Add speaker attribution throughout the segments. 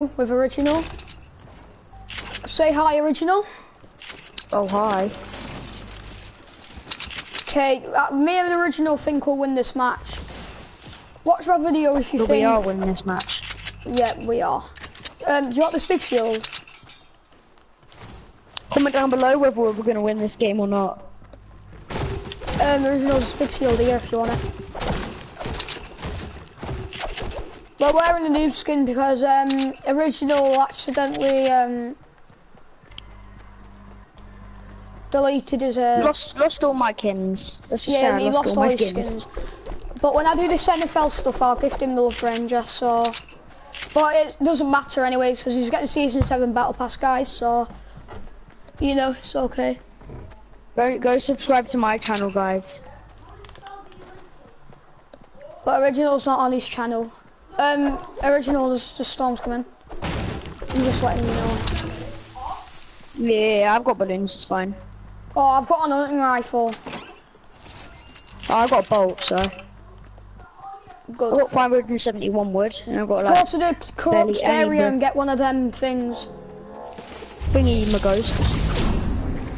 Speaker 1: with original. Say hi, original.
Speaker 2: Oh, hi.
Speaker 1: Okay, uh, me and original think we'll win this match. Watch my video if you
Speaker 2: But
Speaker 1: think.
Speaker 2: we are winning this match.
Speaker 1: Yeah, we are. Um, do you want this big shield?
Speaker 2: Comment down below whether we're going to win this game or not.
Speaker 1: Um, original's big shield here if you want it. We're wearing the noob skin because um, original accidentally um, deleted his. Uh,
Speaker 2: Lost lost all my kins. That's just
Speaker 1: yeah,
Speaker 2: sad.
Speaker 1: he
Speaker 2: lost,
Speaker 1: lost
Speaker 2: all
Speaker 1: all
Speaker 2: my
Speaker 1: his
Speaker 2: skins.
Speaker 1: skins. But when I do this NFL stuff, I'll gift him the Love Ranger. So, but it doesn't matter anyway because he's getting season seven battle pass, guys. So, you know, it's okay.
Speaker 2: Go go subscribe to my channel, guys.
Speaker 1: But original's not on his channel. Um, original, there's just storms coming. I'm just letting you know.
Speaker 2: Yeah, I've got balloons. It's fine.
Speaker 1: Oh, I've got an hunting rifle.
Speaker 2: Oh, I've got a bolt, so I've got 571 wood, and I've got like.
Speaker 1: Go to the
Speaker 2: any
Speaker 1: area and get one of them things.
Speaker 2: thingy my ghosts.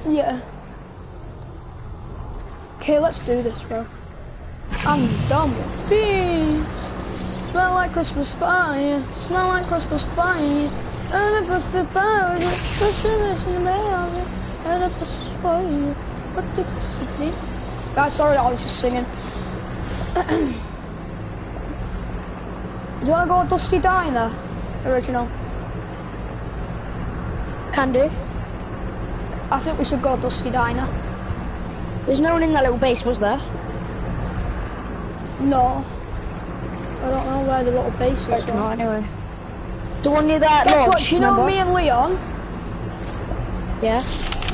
Speaker 1: Yeah. Okay, let's do this, bro. I'm done with these. Smell like Christmas fire. Smell like Christmas fire. And I put the fire. Pushing this in the mail. And I put this fire. What the pussy? Guys, ah, sorry, I was just singing. Do you want to go Dusty Diner? Original.
Speaker 2: Can do.
Speaker 1: I think we should go to Dusty Diner.
Speaker 2: There's no one in that little base, was there?
Speaker 1: No. I don't know where the little base is.
Speaker 2: Not, anyway. The one near that
Speaker 1: Guess
Speaker 2: lodge,
Speaker 1: what? Do you know
Speaker 2: remember?
Speaker 1: me and Leon?
Speaker 2: Yeah.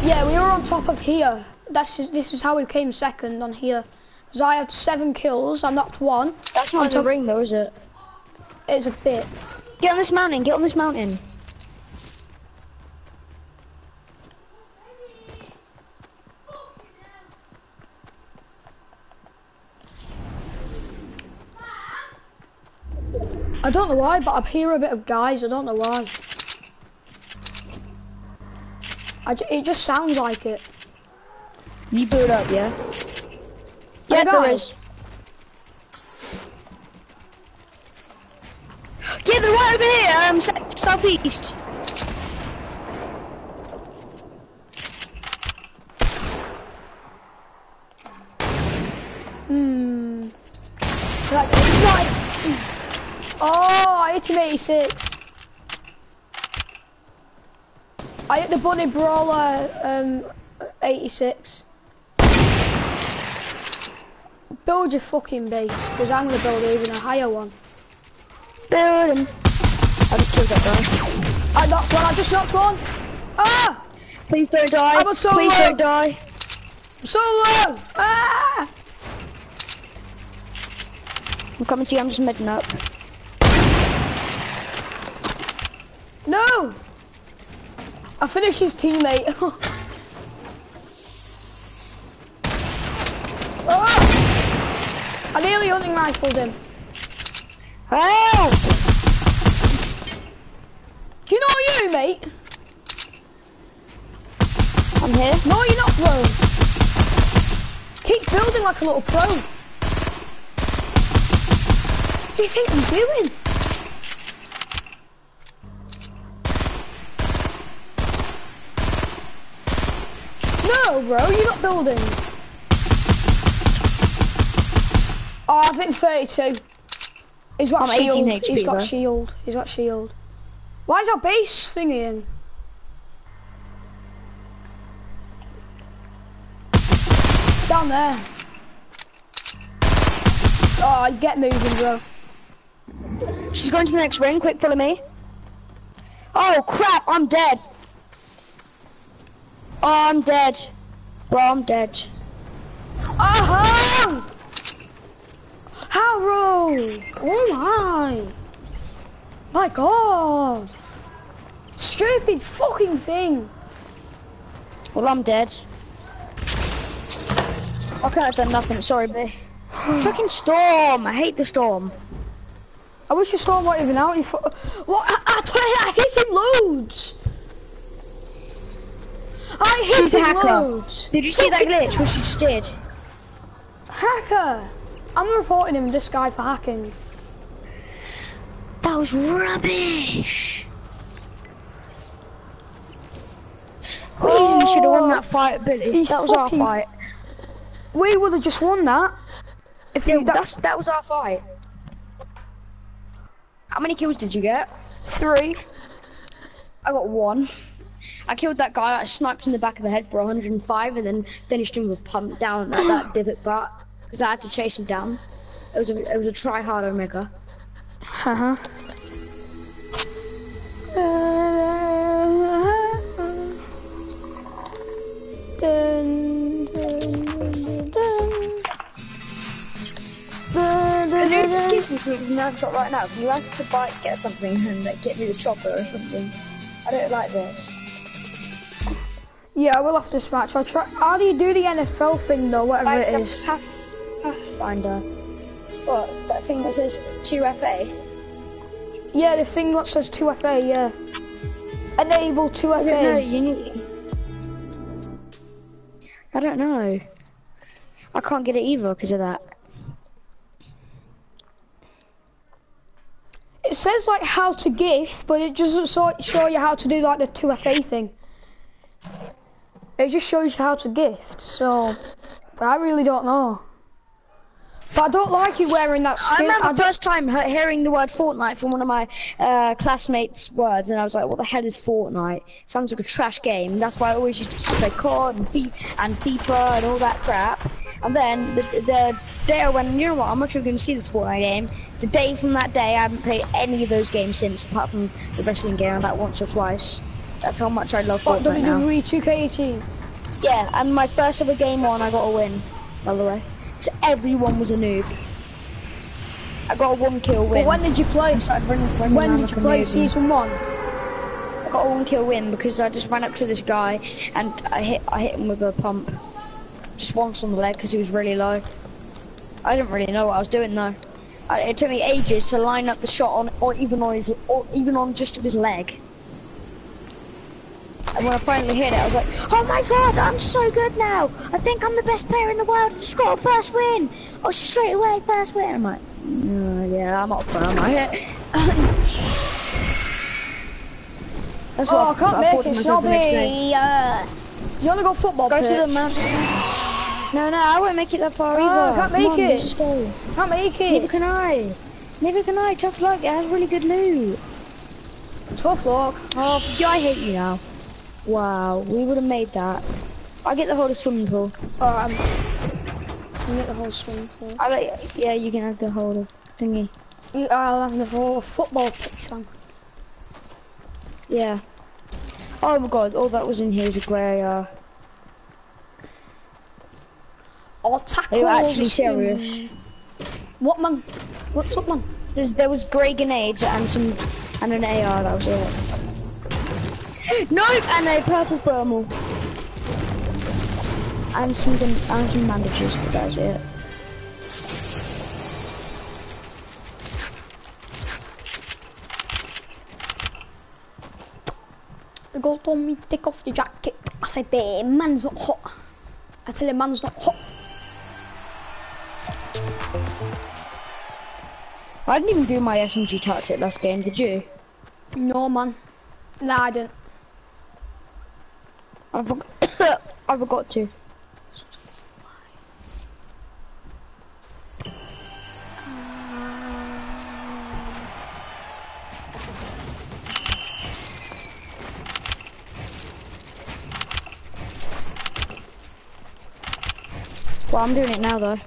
Speaker 1: Yeah, we were on top of here. That's this is how we came second on here. Because I had seven kills, I knocked one.
Speaker 2: That's not the
Speaker 1: top-
Speaker 2: ring though, is it?
Speaker 1: It's a bit.
Speaker 2: Get on this mountain, get on this mountain.
Speaker 1: I don't know why, but I hear a bit of guys. I don't know why. I it just sounds like it.
Speaker 2: You build up, yeah? Yeah, there
Speaker 1: guys.
Speaker 2: is. Yeah, they're right over here, um, southeast.
Speaker 1: Hmm. Like, it's like. I hit 86. I hit the bunny brawler um 86. Build your fucking base, because I'm gonna build even a higher one.
Speaker 2: Build him. I just killed that guy.
Speaker 1: I knocked one, I just knocked one. Ah!
Speaker 2: Please don't die.
Speaker 1: I'm solo.
Speaker 2: Please don't die.
Speaker 1: Solo! Ah!
Speaker 2: I'm coming to you, I'm just medding up.
Speaker 1: No! I finished his teammate. oh! I nearly hunting rifled him.
Speaker 2: Help!
Speaker 1: Do you know you, mate?
Speaker 2: I'm here.
Speaker 1: No, you're not, bro. Keep building like a little pro. What do you think I'm doing? No, bro, you're not building. Oh, I think 32. He's got
Speaker 2: I'm
Speaker 1: shield.
Speaker 2: HP,
Speaker 1: He's got
Speaker 2: bro.
Speaker 1: shield. He's got shield. Why is our base thingy in? Down there. Oh, get moving, bro.
Speaker 2: She's going to the next ring, quick, follow me. Oh crap, I'm dead. Oh, I'm dead. Bro, I'm dead.
Speaker 1: Oh! Harrow! Oh my! My god! Stupid fucking thing!
Speaker 2: Well, I'm dead. I could have done nothing, sorry, B. Freaking storm! I hate the storm.
Speaker 1: I wish the storm weren't even out. What? I, I, I hit him loads. I hit
Speaker 2: She's a
Speaker 1: him
Speaker 2: hacker.
Speaker 1: loads.
Speaker 2: Did you see that glitch? What she just did?
Speaker 1: Hacker. I'm reporting him. This guy for hacking.
Speaker 2: That was rubbish. We easily should have won that fight, oh, Billy.
Speaker 1: He's
Speaker 2: That was
Speaker 1: fucking-
Speaker 2: our fight.
Speaker 1: We would have just won that. If
Speaker 2: Yeah,
Speaker 1: we, that,
Speaker 2: that's, that was our fight. How many kills did you get?
Speaker 1: three.
Speaker 2: I got one. I killed that guy. I sniped in the back of the head for 105, and then finished him with pump down at that divot part because I had to chase him down. It was a it was a try hard Omega.
Speaker 1: Uh huh. Dun, dun, dun,
Speaker 2: Can you just give me something from that shop right now? Can you ask to buy get something and like, get me the chopper or something? I don't like this.
Speaker 1: Yeah, we'll have to smash. I'll try. How do you do the NFL thing though? Whatever
Speaker 2: Like
Speaker 1: it is.
Speaker 2: Path, Pathfinder. What? That thing that says 2FA?
Speaker 1: Yeah, the thing that says 2FA. Yeah. Enable
Speaker 2: I don't know,
Speaker 1: 2FA.
Speaker 2: you need... I don't know. I can't get it either because of that.
Speaker 1: It says like how to gift, but it doesn't show you how to do like the 2FA thing. It just shows you how to gift. So, but I really don't know. But I don't like you wearing that skin.
Speaker 2: I remember
Speaker 1: I
Speaker 2: the first time hearing the word Fortnite from one of my uh, classmates' words, and I was like, "What the hell is Fortnite? Sounds like a trash game." That's why I always used to play COD and, and FIFA and all that crap. And then the, the day I went, you know what? I'm not sure going to see this Fortnite game. The day from that day, I haven't played any of those games since, apart from the wrestling game, about once or twice. That's how much I love Fortnite now.
Speaker 1: WWE 2K18?
Speaker 2: Yeah, and my first ever game on, I got a win, by the way. So everyone was a noob. I got a one kill win.
Speaker 1: But when did you play?
Speaker 2: Running
Speaker 1: When did you play season one?
Speaker 2: I got a one kill win because I just ran up to this guy and I hit I hit him with a pump, just once on the leg because he was really low. I didn't really know what I was doing though. I, it took me ages to line up the shot on, or even on his, or even on just his leg. And when I finally hit it, I was like, "Oh my god, I'm so good now! I think I'm the best player in the world. I just got a first win! Oh, straight away, first win!" I'm like, "No, yeah, I'm not pro, am I?" That's
Speaker 1: Oh, I
Speaker 2: what
Speaker 1: can't
Speaker 2: I
Speaker 1: make it,
Speaker 2: myself the next day.
Speaker 1: snobby. Uh, you wanna go football
Speaker 2: Go
Speaker 1: pitch?
Speaker 2: to the mountain. No, no, I won't make it that far
Speaker 1: Oh,
Speaker 2: either.
Speaker 1: I can't make it.
Speaker 2: Go.
Speaker 1: Can't make it.
Speaker 2: Neither
Speaker 1: it.
Speaker 2: can I. Neither can I. Tough luck. It has really good loot.
Speaker 1: Tough luck.
Speaker 2: Oh, yeah, I hate you now. Wow, we would have made that. I get the whole swimming pool.
Speaker 1: Alright, I'm... You get the whole swimming pool.
Speaker 2: I like, yeah, you can have the whole of thingy.
Speaker 1: You, I'll have the whole football pitch on.
Speaker 2: Yeah. Oh my god, all that was in here is a grey uh
Speaker 1: Or tackle.
Speaker 2: Are you actually serious?
Speaker 1: What man? What's up man?
Speaker 2: There's, there was grey grenades and some and an AR, that was it. Nope! And a purple thermal. And some and some bandages, but that's it.
Speaker 1: The girl told me to take off the jacket. I said, babe, man's not hot. I tell him man's not hot.
Speaker 2: I didn't even do my SMG tactic last game, did you?
Speaker 1: No man. Nah, I didn't.
Speaker 2: I forgot. I forgot to. Well, I'm doing it now though.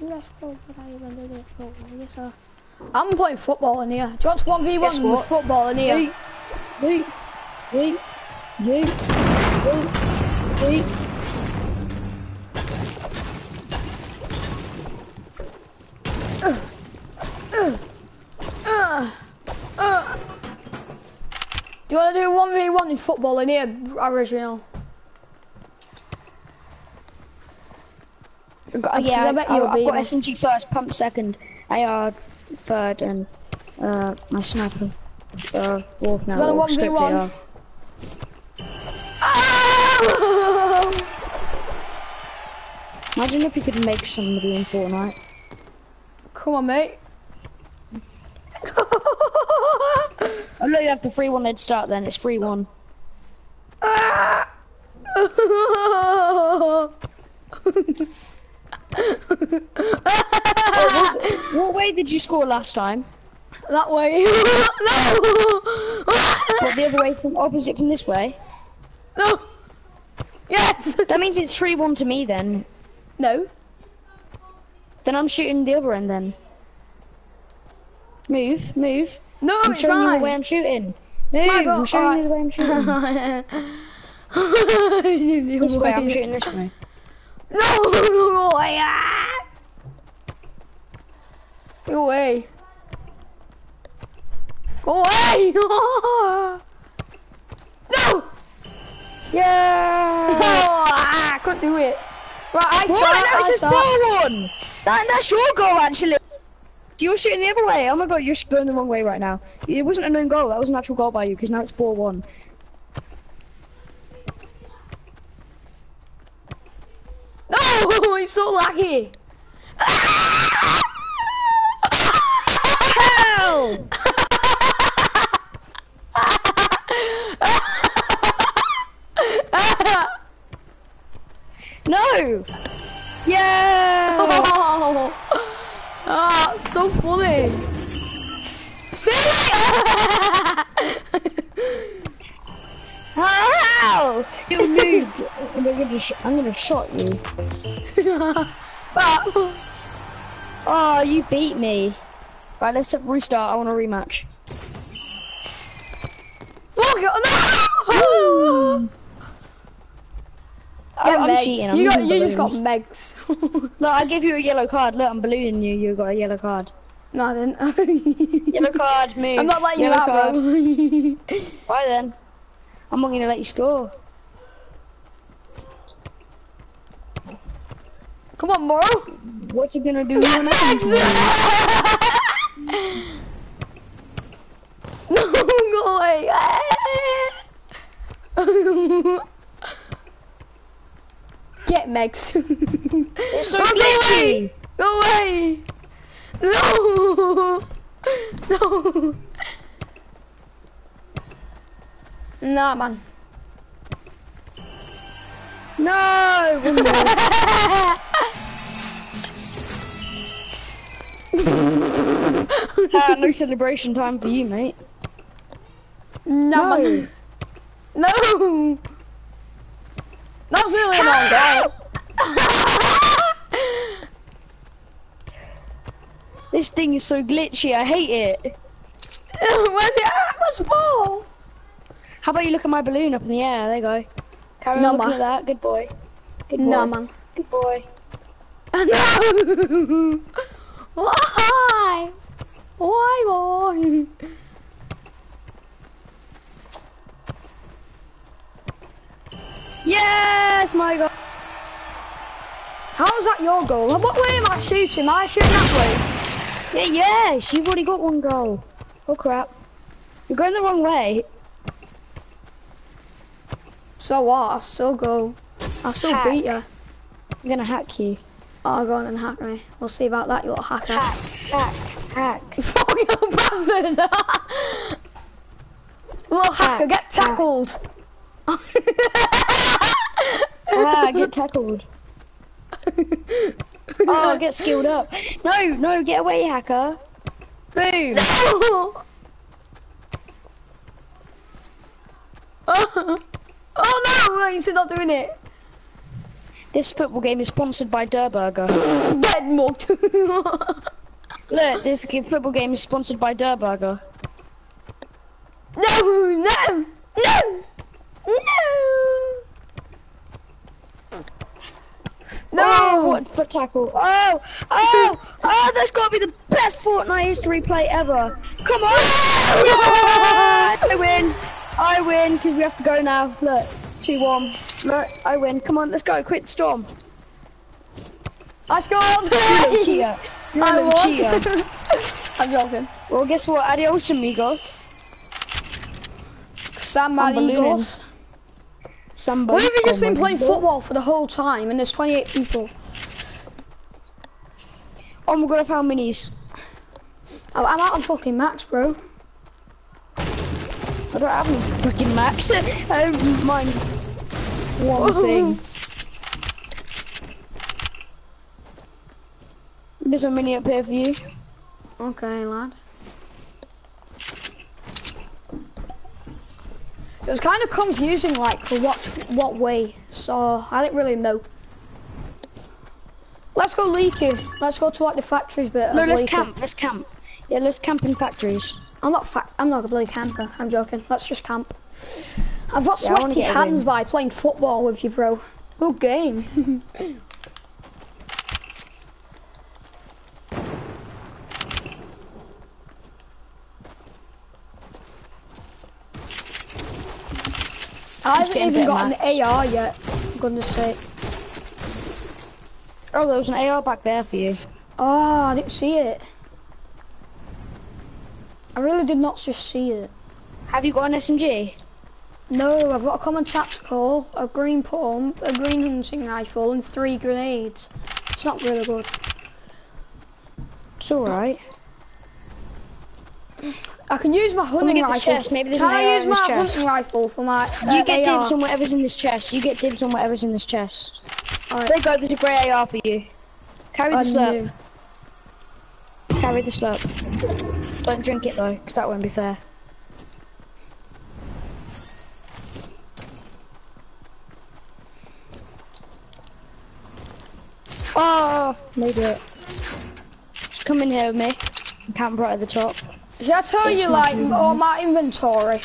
Speaker 1: Let's go, but I even did it. Sir. I'm playing football in here. Do you want to 1v1
Speaker 2: Guess
Speaker 1: with football in here?
Speaker 2: Yeet, yeet, yeet, yeet, yeet, yeet.
Speaker 1: Do you want to do 1v1 in football in here, original?
Speaker 2: Got-
Speaker 1: I-
Speaker 2: yeah,
Speaker 1: I bet
Speaker 2: I,
Speaker 1: you'll
Speaker 2: I've
Speaker 1: beat
Speaker 2: got. SMG first, pump second, AR third, and uh, my sniper. Uh, fourth now. Or
Speaker 1: 1v1.
Speaker 2: scope AR.
Speaker 1: Ah!
Speaker 2: Imagine if you could make somebody in Fortnite.
Speaker 1: Come on, mate.
Speaker 2: Oh look, you have the free one head start then, it's free one.
Speaker 1: Ah!
Speaker 2: Oh, what way did you score last time?
Speaker 1: that way. no!
Speaker 2: What, the other way from opposite from this way?
Speaker 1: no! Yes!
Speaker 2: That means it's 3-1 to me then.
Speaker 1: No.
Speaker 2: Then I'm shooting the other end then. Move, move.
Speaker 1: No,
Speaker 2: I'm showing you the way I'm shooting. Move, I'm showing you the way I'm shooting. this way, I'm shooting this way.
Speaker 1: No! Go away. Go away! no!
Speaker 2: Yeah!
Speaker 1: Oh, I couldn't do it. Right, I
Speaker 2: What?
Speaker 1: start,
Speaker 2: That was just
Speaker 1: start.
Speaker 2: ball one! That, that's your goal actually. You're shooting the other way. Oh my god, you're going the wrong way right now. It wasn't an own goal, that was an actual goal by you because now it's 4-1.
Speaker 1: No! He's so lucky.
Speaker 2: Hell! No! Yeah!
Speaker 1: Oh, ah, so funny. See
Speaker 2: How? You moved. I'm gonna, sh- I'm gonna shot you.
Speaker 1: but,
Speaker 2: Oh, you beat me. Right, let's restart. I want a rematch.
Speaker 1: look, no! Get
Speaker 2: I'm
Speaker 1: Megs.
Speaker 2: cheating. I'm
Speaker 1: you got, you just got. Megs.
Speaker 2: Look, I gave you a yellow card. Look, I'm ballooning you. You got a yellow card.
Speaker 1: no, I didn't.
Speaker 2: Yellow card, move.
Speaker 1: I'm not letting you out,
Speaker 2: card.
Speaker 1: bro.
Speaker 2: Why then? I'm not gonna let you score.
Speaker 1: Come on, bro.
Speaker 2: What you gonna do?
Speaker 1: Get Megs! no, go away. Get Megs.
Speaker 2: It's so
Speaker 1: Oh, go away. Go away! No! No! Nah, man.
Speaker 2: No! one more. Ah, no celebration time for you, mate.
Speaker 1: nah,
Speaker 2: No.
Speaker 1: man. No! That's really an on goal.
Speaker 2: This thing is so glitchy. I hate it.
Speaker 1: Where's it at? Where's the ball?
Speaker 2: How about you look at my balloon up in the air? There you go. Carry
Speaker 1: No,
Speaker 2: on looking at that. Good boy. Good boy.
Speaker 1: Nah, man.
Speaker 2: Good boy.
Speaker 1: No! Why? Why, boy?
Speaker 2: Yes, my God.
Speaker 1: How's that your goal? What way am I shooting? Am I shooting that way?
Speaker 2: Yeah, yes. You've already got one goal. Oh crap. You're going the wrong way.
Speaker 1: So what? I still go. I'll still
Speaker 2: Hack.
Speaker 1: beat you.
Speaker 2: I'm gonna hack you.
Speaker 1: Oh, go on and hack me. We'll see about that, you little hacker.
Speaker 2: Hack, hack, hack.
Speaker 1: Fuck you, bastard! little hacker,
Speaker 2: Hack,
Speaker 1: get tackled.
Speaker 2: ah, get tackled. Oh, get skilled up. No, no, get away, hacker. Boom.
Speaker 1: oh, oh no! Wait, you're not doing it.
Speaker 2: This football game is sponsored by Durrr Burger.
Speaker 1: Get mugged.
Speaker 2: Look, this football game is sponsored by Durrr Burger.
Speaker 1: no, no, no, no. No!
Speaker 2: Oh, what foot tackle? Oh, oh, oh, that's got to be the best Fortnite history play ever. Come on! Yeah! I win. I win because we have to go now. Look, 2 1. Look, I win. Come on, let's go. Quit storm.
Speaker 1: I scored!
Speaker 2: You're a cheater. You're a
Speaker 1: I won. I'm joking.
Speaker 2: Well, guess what? Adios, amigos.
Speaker 1: Sam. Eagles.
Speaker 2: Somebody.
Speaker 1: What have you just been playing football for the whole time and there's 28 people?
Speaker 2: Oh my god, I found minis.
Speaker 1: Oh, I'm out on fucking max, bro.
Speaker 2: I don't have any freaking max. I have um, mine. One thing. There's a mini up here for you.
Speaker 1: Okay, lad. It was kind of confusing, like, for what what way, so I didn't really know. Let's go leaky. Let's go to like the factories bit.
Speaker 2: No, let's
Speaker 1: Leaky.
Speaker 2: camp. Let's camp. Yeah, let's camp in factories.
Speaker 1: I'm not fa- I'm not a bloody camper. I'm joking. Let's just camp. I've got
Speaker 2: Yeah,
Speaker 1: sweaty hands by playing football with you, bro. Good game. I haven't even got an AR yet. For goodness sake.
Speaker 2: Oh, there was an AR back there for you.
Speaker 1: Oh, I didn't see it. I really did not just see it.
Speaker 2: Have you got an SMG?
Speaker 1: No, I've got a common tactical, a green pump, a green hunting rifle, and three grenades. It's not really good.
Speaker 2: It's alright.
Speaker 1: I can use my hunting rifle.
Speaker 2: chest, maybe there's
Speaker 1: can
Speaker 2: an
Speaker 1: I use my
Speaker 2: chest.
Speaker 1: hunting rifle for my uh,
Speaker 2: You get
Speaker 1: AR?
Speaker 2: dibs on whatever's in this chest. You get dibs on whatever's in this chest.
Speaker 1: Alright.
Speaker 2: There you go, there's a grey AR for you. Carry the
Speaker 1: I
Speaker 2: slurp.
Speaker 1: knew.
Speaker 2: Carry the slurp. Don't drink it though, because that won't be fair. Oh, made it. Just come in here with me. Camp right at the top.
Speaker 1: Should I tell you like all my inventory?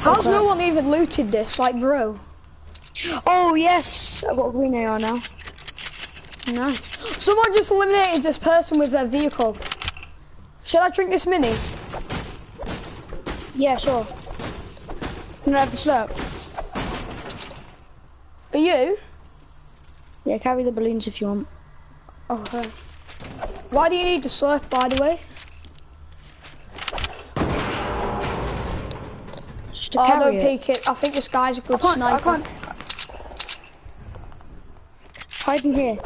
Speaker 1: How's
Speaker 2: Okay.
Speaker 1: no one even looted this, like bro?
Speaker 2: Oh yes, I've got a green AR now.
Speaker 1: Nice. Someone just eliminated this person with their vehicle. Should I drink this mini?
Speaker 2: Yeah, sure. Can I have the slurp?
Speaker 1: Are you?
Speaker 2: Yeah, carry the balloons if you want.
Speaker 1: Okay. Why do you need the slurp, by the way?
Speaker 2: Just to
Speaker 1: Oh,
Speaker 2: carry
Speaker 1: don't
Speaker 2: it.
Speaker 1: peek it. I think this guy's a good
Speaker 2: I
Speaker 1: sniper.
Speaker 2: Hide in here.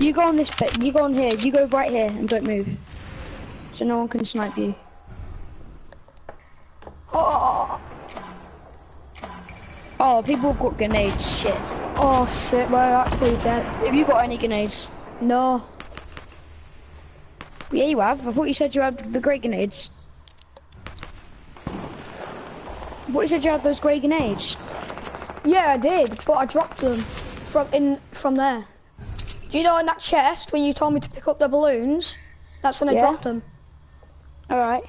Speaker 2: You go on this bit. You go on here. You go right here and don't move. So no one can snipe you.
Speaker 1: Oh,
Speaker 2: Oh, people have got grenades. Shit.
Speaker 1: oh shit, we're actually dead.
Speaker 2: Have you got any grenades?
Speaker 1: No.
Speaker 2: Yeah, you have. I thought you said you had the great grenades. Thought you said you had those grey grenades.
Speaker 1: Yeah, I did, but I dropped them from in from there. Do you know in that chest when you told me to pick up the balloons? That's when I
Speaker 2: Yeah.
Speaker 1: dropped them.
Speaker 2: Alright.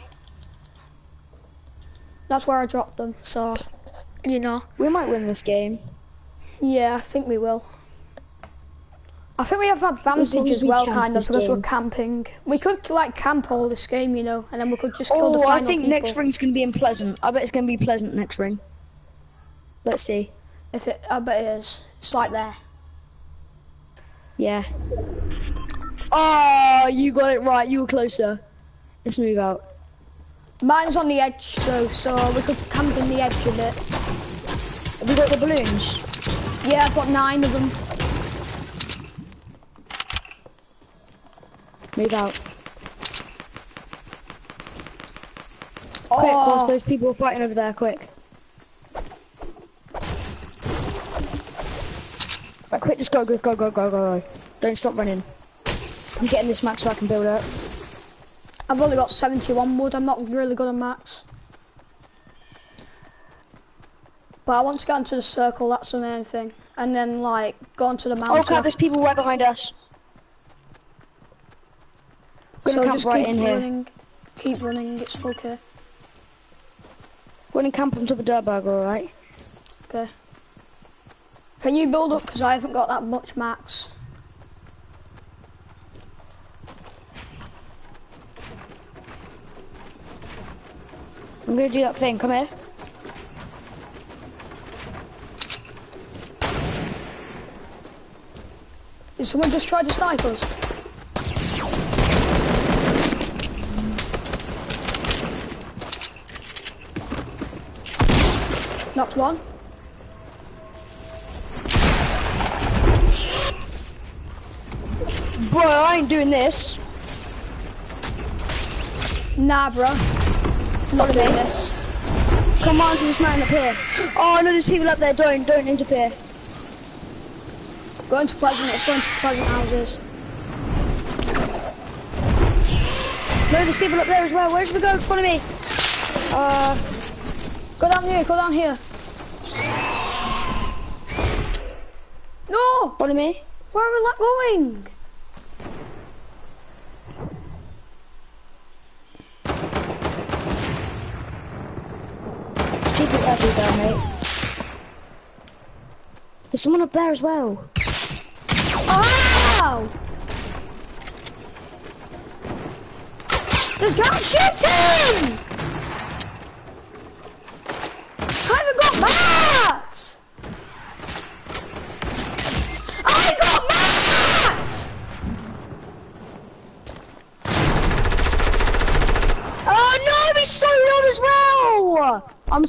Speaker 1: That's where I dropped them. So, you know.
Speaker 2: We might win this game.
Speaker 1: Yeah, I think we will. I think we have advantage
Speaker 2: as
Speaker 1: as
Speaker 2: we
Speaker 1: well, kind of, because we're camping. We could like camp all this game, you know, and then we could just kill oh, the
Speaker 2: Oh,
Speaker 1: final
Speaker 2: I think
Speaker 1: people.
Speaker 2: next ring's gonna be in Pleasant. I bet it's gonna be Pleasant next ring. Let's see.
Speaker 1: If it, I bet it is. It's like there.
Speaker 2: Yeah. Oh, you got it right. You were closer. Let's move out.
Speaker 1: Mine's on the edge, so so we could camp in the edge of it.
Speaker 2: Have you got the balloons?
Speaker 1: Yeah, I've got nine of them.
Speaker 2: Move out. Quick, oh. whilst
Speaker 1: Oh,
Speaker 2: those people are fighting over there, quick. Right, quick, just go, go, go, go, go, go, go. Don't stop running. I'm getting this max so I can build up.
Speaker 1: I've only got 71 wood. I'm not really good on max. But I want to get into the circle. That's the main thing. And then like go onto the mountain.
Speaker 2: Oh crap, there's people right behind us. Gonna
Speaker 1: so
Speaker 2: camp
Speaker 1: just
Speaker 2: right
Speaker 1: keep
Speaker 2: in here.
Speaker 1: running. Keep running. It's okay.
Speaker 2: We're gonna camp on top of Durrr Burger, alright?
Speaker 1: Okay. Can you build up? Because I haven't got that much max.
Speaker 2: I'm gonna do that thing, come here.
Speaker 1: Did someone just try to snipe us? Knocked one.
Speaker 2: Bro, I ain't doing this.
Speaker 1: Nah, bro. Not doing this.
Speaker 2: Come on to this man up here. Oh no, there's people up there. Don't, don't interfere.
Speaker 1: Going to Pleasant, it's going to Pleasant Houses.
Speaker 2: No, there's people up there as well. Where should we go? Follow me. Uh,
Speaker 1: Go down here, go down here. No!
Speaker 2: follow me.
Speaker 1: Where are we going?
Speaker 2: There's people everywhere, mate. There's someone up there as well. Oh!
Speaker 1: Ow! This guy's shooting!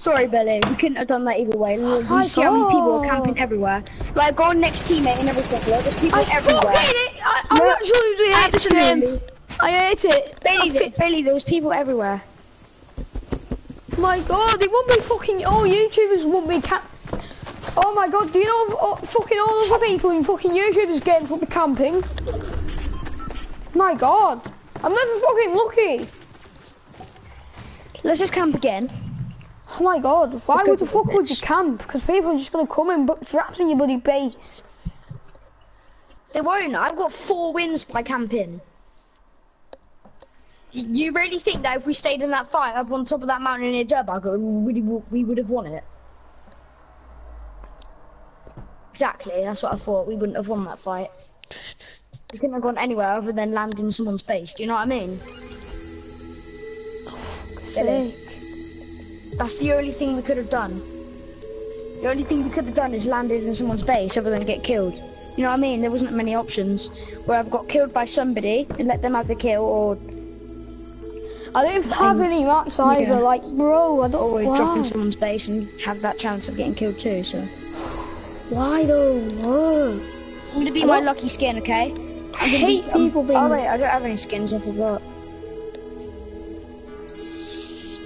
Speaker 2: Sorry, Billy. We couldn't have done that either way. Look, you see how many people are camping everywhere. Like, go on next teammate and everything. Look, there's people
Speaker 1: I
Speaker 2: everywhere.
Speaker 1: fucking hate it! I, I
Speaker 2: No,
Speaker 1: absolutely hate this
Speaker 2: absolutely.
Speaker 1: game. I hate it.
Speaker 2: Billy,
Speaker 1: I
Speaker 2: there, Billy, there was people everywhere.
Speaker 1: My god, they won't be fucking, all YouTubers won't be camp. Oh my god, do you know oh, fucking all other people in fucking YouTubers games won't be camping? My god, I'm never fucking lucky.
Speaker 2: Let's just camp again.
Speaker 1: Oh my god, why would the
Speaker 2: to
Speaker 1: fuck
Speaker 2: the
Speaker 1: would you camp? Because people are just gonna come and put traps in your bloody base.
Speaker 2: They won't. I've got four wins by camping. You really think that if we stayed in that fight up on top of that mountain near Durban, we, we, we would have won it? Exactly, that's what I thought. We wouldn't have won that fight. We couldn't have gone anywhere other than land in someone's base. Do you know what I mean? Oh,
Speaker 1: Billy.
Speaker 2: That's the only thing we could have done. The only thing we could have done is landed in someone's base other than get killed. You know what I mean? There wasn't many options. Where I've got killed by somebody and let them have the kill, or
Speaker 1: I don't have any mats either,
Speaker 2: Yeah.
Speaker 1: like, bro, I don't
Speaker 2: or
Speaker 1: why?
Speaker 2: drop in someone's base and have that chance of getting killed too. So
Speaker 1: Why though? Whoa.
Speaker 2: I'm gonna be
Speaker 1: I
Speaker 2: my lucky skin, okay?
Speaker 1: I hate
Speaker 2: be- um,
Speaker 1: people being.
Speaker 2: Oh wait, I don't have any skins. I forgot.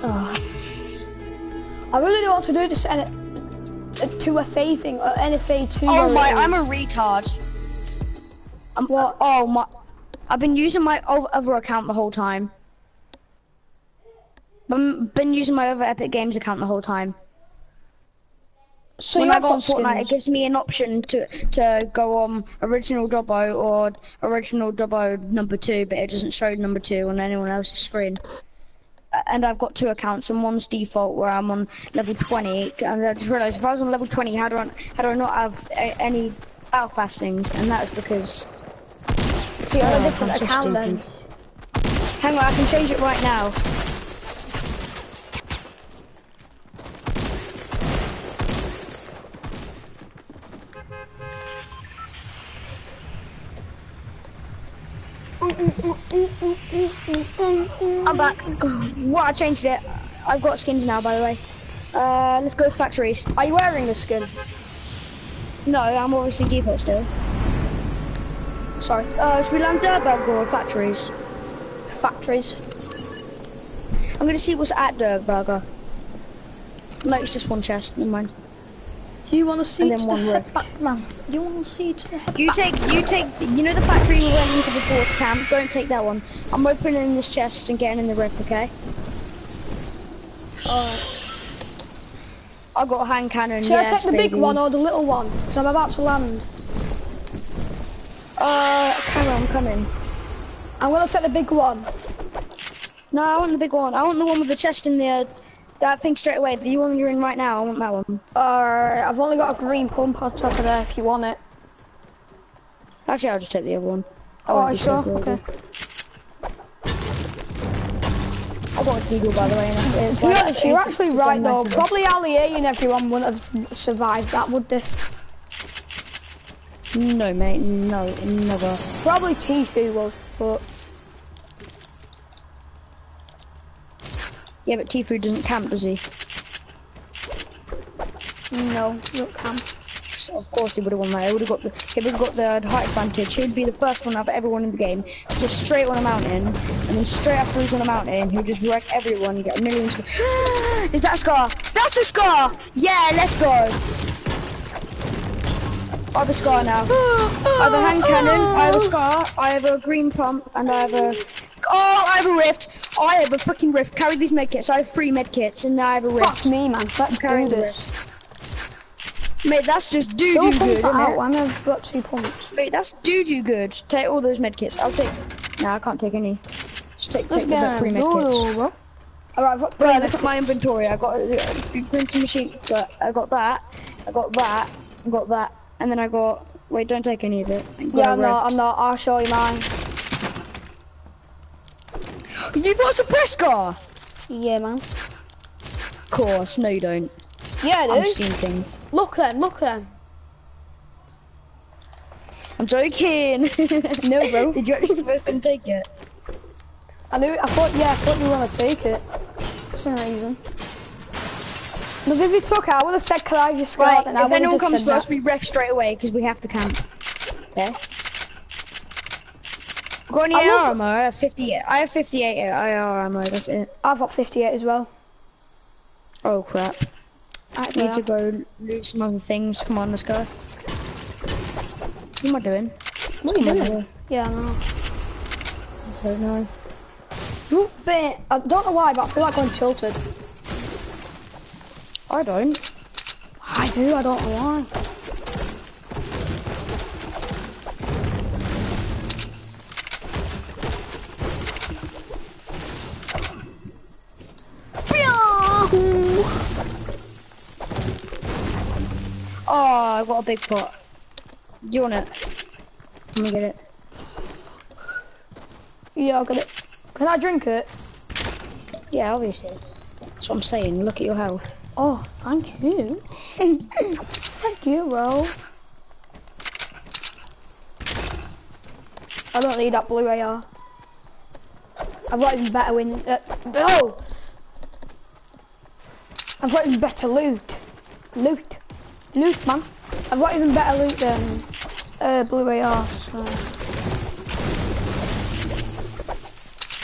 Speaker 2: Oh,
Speaker 1: I really don't want to do this N- uh, a 2FA thing, or NFA 2.
Speaker 2: oh my! I'm a retard. I'm,
Speaker 1: What?
Speaker 2: Uh, oh my! I've been using my other account the whole time. I've been using my other Epic Games account the whole time.
Speaker 1: So
Speaker 2: when I go on
Speaker 1: got
Speaker 2: Fortnite, it gives me an option to to go on original Dobbo or original Dobbo number two, but it doesn't show number two on anyone else's screen. And I've got two accounts, and one's default where I'm on level 20. And I just realised if I was on level 20, how do I how do I not have a, any battle pass things? And that is because
Speaker 1: So you're on a different
Speaker 2: I'm so
Speaker 1: account then.
Speaker 2: hang on, I can change it right now. I'm back. What? I changed it. I've got skins now, by the way. Uh, let's go factories.
Speaker 1: Are you wearing the skin?
Speaker 2: No, I'm obviously default still.
Speaker 1: Sorry.
Speaker 2: Uh, should we land Durburg or factories?
Speaker 1: Factories.
Speaker 2: I'm gonna see what's at Durrr Burger. No, it's just one chest. Never mind.
Speaker 1: Do you want to see
Speaker 2: And
Speaker 1: to
Speaker 2: one
Speaker 1: the
Speaker 2: row.
Speaker 1: head? Do you want to see to the head
Speaker 2: You take, you take. You know the factory we went into before to camp. Don't take that one. I'm opening this chest and getting in the rip. Okay. Alright. I got a hand cannon.
Speaker 1: Should
Speaker 2: yes,
Speaker 1: I take the big one or the little one? Because I'm about to land.
Speaker 2: Uh, come on, I'm coming.
Speaker 1: I'm going to take the big one.
Speaker 2: No, I want the big one. I want the one with the chest in the. That thing straight away. The one you're in right now. I want that one.
Speaker 1: Uh, I've only got a green pump on top of there if you want it.
Speaker 2: Actually, I'll just take the other one. I
Speaker 1: Oh,
Speaker 2: won't
Speaker 1: are
Speaker 2: be
Speaker 1: you
Speaker 2: so
Speaker 1: sure? Okay.
Speaker 2: I got a deagle by the way, and that's it.
Speaker 1: You're,
Speaker 2: like-
Speaker 1: you're actually right though. Probably Ali A and everyone wouldn't have survived that, would they?
Speaker 2: No, mate, no, never.
Speaker 1: Probably Tfue would, but
Speaker 2: Yeah, but Tfue doesn't camp, does he?
Speaker 1: no, not camp.
Speaker 2: So of course he would have won that. He would have got the he would have got the height advantage. He would be the first one out of everyone in the game. Just straight on a mountain, and then straight after he's on a mountain, he'll just wreck everyone. And get millions. Is that a scar? That's a scar. Yeah, let's go. I have a scar now. I have a hand cannon. I have a scar. I have a green pump, and I have a. Oh, I have a rift. I have a freaking rift. Carry these medkits. I have three medkits, and now I have a rift.
Speaker 1: Fuck me, man. Let's
Speaker 2: carrying
Speaker 1: do this.
Speaker 2: Mate, that's just doo doo good.
Speaker 1: that out. I never got two pumps.
Speaker 2: Wait, that's doo doo good. Take all those medkits. I'll take. No, I can't take any. Just take,
Speaker 1: Let's
Speaker 2: take the three medkits.
Speaker 1: Alright, I've got three
Speaker 2: Right, look at my inventory. I got a, a printing machine. But I got that. I got that. I got that. And then I got. Wait, don't take any of it.
Speaker 1: Yeah, I'm not. I'm not. I'll show you mine.
Speaker 2: You got a suppress car!
Speaker 1: Yeah, man.
Speaker 2: Of course. No, you don't.
Speaker 1: Yeah,
Speaker 2: I'm
Speaker 1: dude.
Speaker 2: seeing things.
Speaker 1: Look then, look then.
Speaker 2: I'm joking.
Speaker 1: No, bro.
Speaker 2: Did you actually supposed to take it?
Speaker 1: I knew, I thought, yeah, I thought you were gonna take it. For some reason. Because if you took it, I would have said, can I your scar?
Speaker 2: Right,
Speaker 1: Then I
Speaker 2: if
Speaker 1: would have
Speaker 2: anyone
Speaker 1: just
Speaker 2: comes first,
Speaker 1: that.
Speaker 2: we wreck straight away because we have to camp. Okay. Got any
Speaker 1: I
Speaker 2: AR? I have 58. I have 58 AR ammo. That's it.
Speaker 1: I've got 58 as well.
Speaker 2: Oh crap!
Speaker 1: Actually,
Speaker 2: Need to go loot some other things. Come on, let's go. What am I doing?
Speaker 1: What are you doing? Yeah, I know.
Speaker 2: I don't know.
Speaker 1: Bit. I don't know why, but I feel like I'm tilted.
Speaker 2: I don't.
Speaker 1: I do, I don't know why.
Speaker 2: Oh, I got a big pot. You want it? Let me get it.
Speaker 1: Yeah, I got it. Can I drink it?
Speaker 2: Yeah, obviously. That's what I'm saying. Look at your health.
Speaker 1: Oh, thank you. thank you, bro. I don't need that blue AR. I've got even better win. Uh, no! I've got even better loot. Loot. Loot, man. I've got even better loot than uh, blue AR. So.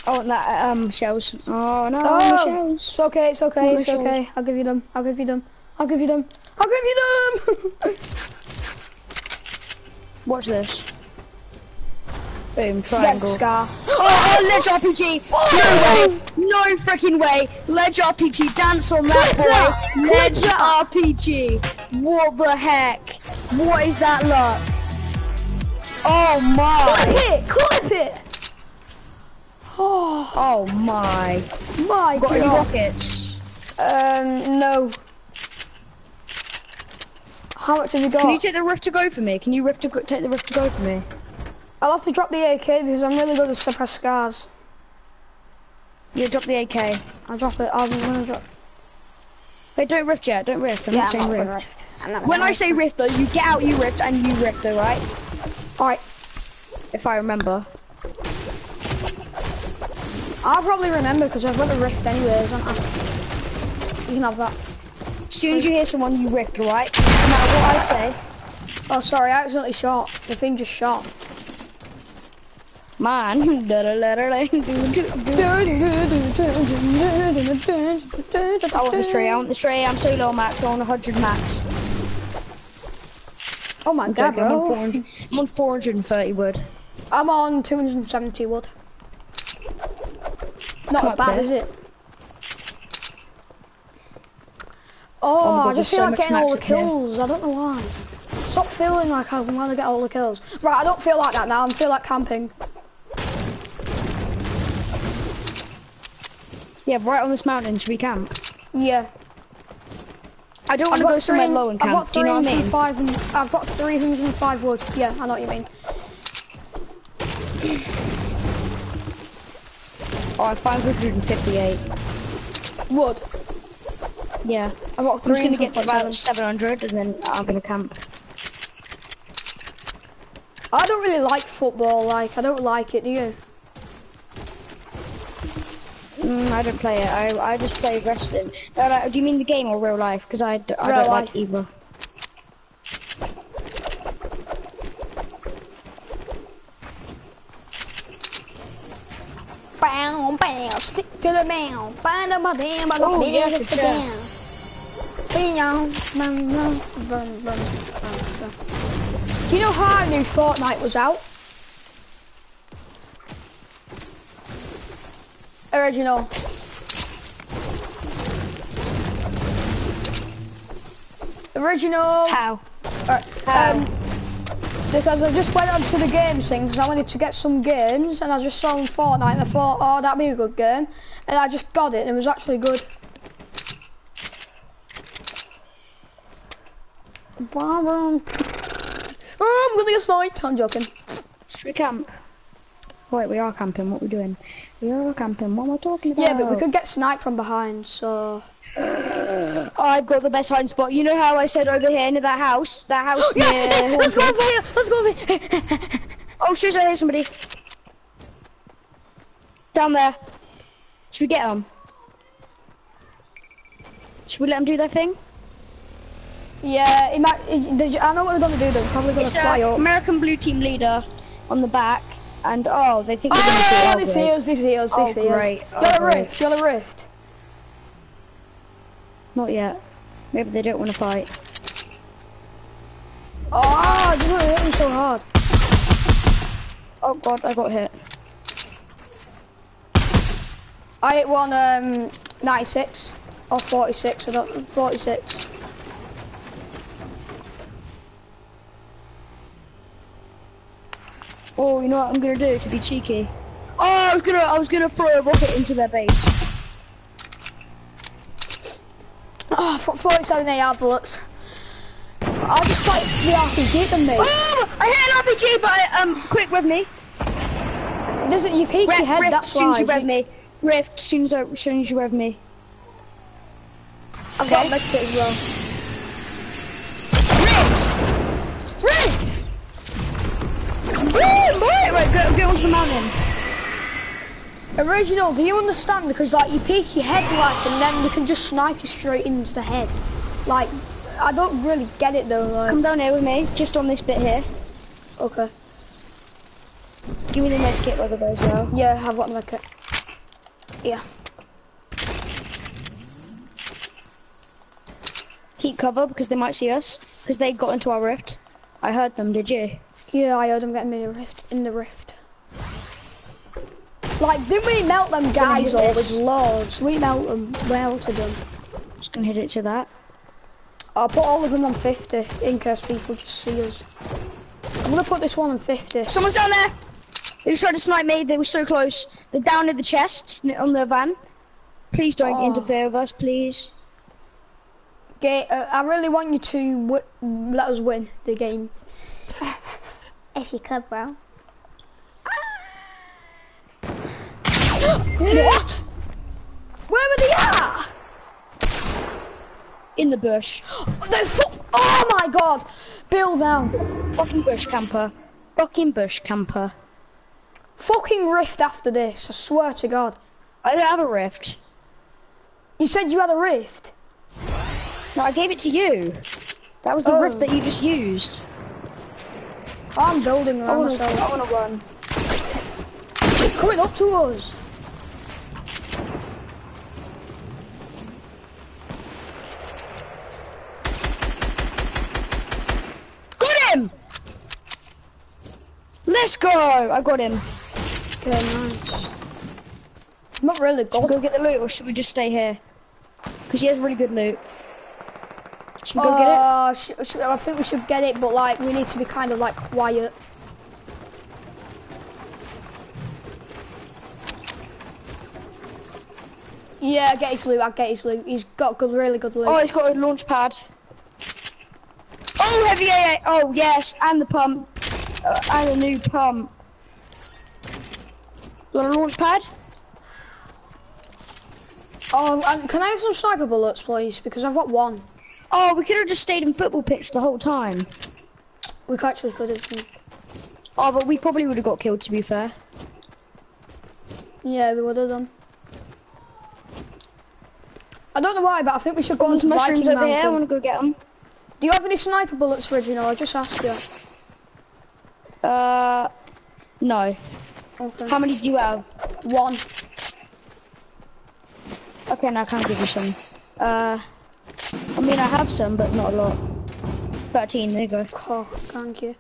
Speaker 2: Oh, that um shells. Oh no,
Speaker 1: Oh,
Speaker 2: shells.
Speaker 1: it's okay, it's okay, it's
Speaker 2: shells.
Speaker 1: okay. I'll give you them. I'll give you them. I'll give you them. I'll give you them.
Speaker 2: Watch this. Boom, triangle.
Speaker 1: scar.
Speaker 2: Oh, ledge RPG! No way! No freaking way! Ledge RPG, dance on that boy! Ledge! RPG! What the heck? What is that luck? Oh my!
Speaker 1: Clip it! Clip it! Oh
Speaker 2: Oh my!
Speaker 1: my
Speaker 2: Got any rockets?
Speaker 1: Um, no. How much have you got?
Speaker 2: Can you take the rift to go for me? Can you rift to take the rift to go for me?
Speaker 1: I'll have to drop the AK because I'm really good at suppress scars.
Speaker 2: You drop the AK.
Speaker 1: I'll drop it. I'm gonna drop.
Speaker 2: Wait, don't rift yet. Don't rift. I'm
Speaker 1: yeah,
Speaker 2: not saying rift.
Speaker 1: rift. Not
Speaker 2: When I say rift though, you get out, you rift, and you rift though, right?
Speaker 1: Alright,
Speaker 2: If I remember.
Speaker 1: I'll probably remember because I've got the rift anyways, haven't I? You can have that.
Speaker 2: As soon as you hear someone, you rift, right? No matter what I say.
Speaker 1: Oh, sorry, I accidentally shot. The thing just shot.
Speaker 2: Man. I want this tree, I want this tree, I'm so low max, I want 100 max.
Speaker 1: Oh my god,
Speaker 2: joking, I'm on
Speaker 1: bro.
Speaker 2: 400, I'm on 430 wood.
Speaker 1: I'm on 270 wood. Not
Speaker 2: Come
Speaker 1: bad, is it?
Speaker 2: Oh
Speaker 1: Oh, I just feel
Speaker 2: so
Speaker 1: like getting all the
Speaker 2: up here.
Speaker 1: kills. I don't know why. Stop feeling like I want to get all the kills. Right, I don't feel like that now. I feel like camping.
Speaker 2: Yeah, right on this mountain, should we camp?
Speaker 1: Yeah.
Speaker 2: I don't want to go somewhere low and
Speaker 1: I've got
Speaker 2: camp, do you know what I mean?
Speaker 1: 305 and I've got 305 wood. Yeah, I know what you mean.
Speaker 2: Oh, I have 558.
Speaker 1: Wood.
Speaker 2: Yeah.
Speaker 1: I've got
Speaker 2: I'm just gonna get to
Speaker 1: 305.
Speaker 2: about 700 and then I'm gonna camp.
Speaker 1: I don't really like football, like, I don't like it, do you?
Speaker 2: Mm, I don't play it. I I just play wrestling. No, like, do you mean the game or real life? Because I
Speaker 1: Real
Speaker 2: don't
Speaker 1: life.
Speaker 2: like either.
Speaker 1: Bow, bow, stick to the bow. Bada ba dam, bada
Speaker 2: Oh,
Speaker 1: ba
Speaker 2: yes,
Speaker 1: dam,
Speaker 2: it's
Speaker 1: ba
Speaker 2: a-
Speaker 1: dam. Bing, bum, bum, bum, bum, bum. Do you know how I knew Fortnite was out? Original. Original.
Speaker 2: How?
Speaker 1: Alright,
Speaker 2: How?
Speaker 1: Um, because I just went onto the games thing because I wanted to get some games and I just saw on Fortnite and I thought, oh, that'd be a good game. And I just got it and it was actually good. Oh, I'm gonna get sniped. I'm joking.
Speaker 2: Should we camp? Wait, we are camping. What are we doing? Are camping. What am I talking about?
Speaker 1: Yeah, but we could get sniped from behind, so...
Speaker 2: Oh, I've got the best hiding spot. You know how I said over here near that house? That house near
Speaker 1: yeah, let's go over here. Let's go over here.
Speaker 2: Oh, shoot, I hear somebody. Down there. Should we get them? Should we let them do their thing?
Speaker 1: yeah, it might, it, I know what they're gonna do. They're probably gonna
Speaker 2: It's
Speaker 1: fly
Speaker 2: uh,
Speaker 1: up.
Speaker 2: American Blue Team leader on the back. And oh, they think we're going to
Speaker 1: Oh,
Speaker 2: shoot
Speaker 1: they see us, they see us, they
Speaker 2: Oh,
Speaker 1: see us. You're
Speaker 2: Oh,
Speaker 1: the
Speaker 2: great.
Speaker 1: rift, the rift.
Speaker 2: Not yet. Maybe they don't want to fight.
Speaker 1: Oh, you know it hit me so hard.
Speaker 2: Oh god, I got hit.
Speaker 1: I hit one um 96 or 46, I don't 46.
Speaker 2: Oh, you know what I'm gonna do to be cheeky? Oh, I was gonna, I was gonna throw a rocket into their base.
Speaker 1: Oh, f- 47 AR bullets. I'll just fight the RPG at them, mate.
Speaker 2: Oh, I hit an RPG, but I, um, quick, with me.
Speaker 1: It doesn't, you peek your head,
Speaker 2: rift,
Speaker 1: that's
Speaker 2: soon as
Speaker 1: why.
Speaker 2: you rev me. Rift, soon as, I, soon as you rev me.
Speaker 1: I've got medkit as well.
Speaker 2: Rift!
Speaker 1: Rift!
Speaker 2: Woo, boy! Right, go, go onto the mountain.
Speaker 1: Original, do you understand? Because like you peek your head like and then you can just snipe you straight into the head. Like, I don't really get it though, like.
Speaker 2: Come down here with me, just on this bit here.
Speaker 1: Okay.
Speaker 2: Give me the med kit by the way as well.
Speaker 1: Yeah, I've got medkit. Yeah.
Speaker 2: Keep cover because they might see us. Because they got into our rift. I heard them, did you?
Speaker 1: Yeah, I heard them getting in the rift. In the rift. Like, didn't we melt them guys all with loads? We melt them, melted them.
Speaker 2: Just gonna hit it to that.
Speaker 1: I'll put all of them on 50 in case people just see us. I'm gonna put this one on 50.
Speaker 2: Someone's down there! They just tried to snipe me, they were so close. They're down in the chests on the van. Please don't
Speaker 1: Oh.
Speaker 2: interfere with us, please.
Speaker 1: Okay, uh, I really want you to w- let us win the game. if you could, bro. what? Where were they at?
Speaker 2: In the bush.
Speaker 1: They fu- oh my god! Bill down.
Speaker 2: Fucking bush camper. Fucking bush camper.
Speaker 1: Fucking rift after this, I swear to god.
Speaker 2: I don't have a rift.
Speaker 1: You said you had a rift.
Speaker 2: No, I gave it to you. That was the
Speaker 1: Oh.
Speaker 2: rift that you just used.
Speaker 1: I'm building
Speaker 2: I
Speaker 1: around
Speaker 2: wanna, I wanna run.
Speaker 1: Coming up to us.
Speaker 2: Got him! Let's go! I got him.
Speaker 1: Okay, nice. Not really
Speaker 2: Should we go get the loot or should we just stay here? Because he has really good loot. Should we go get it?
Speaker 1: Uh, sh- sh- I think we should get it, but like we need to be kind of like quiet. Yeah, get his loot. I get his loot. He's got good, really good loot.
Speaker 2: Oh, he's got a launch pad. Oh, heavy AA. Oh, yes, and the pump. Uh, and a new pump. Got a launch pad?
Speaker 1: Oh, and can I have some sniper bullets, please? Because I've got one.
Speaker 2: Oh, we could have just stayed in football pitch the whole time.
Speaker 1: We actually could have.
Speaker 2: Oh, but we probably would have got killed to be fair.
Speaker 1: Yeah, we would have done. I don't know why, but I think we should go
Speaker 2: Oh,
Speaker 1: on to
Speaker 2: mushrooms
Speaker 1: Viking
Speaker 2: over here. I want to go get them.
Speaker 1: Do you have any sniper bullets, Reginald? I just asked you.
Speaker 2: Uh, no.
Speaker 1: Okay.
Speaker 2: How many do you have?
Speaker 1: One.
Speaker 2: Okay, now I can give you some. Uh, I mean, I have some, but not a lot. 13, there you go.
Speaker 1: Oh, thank you.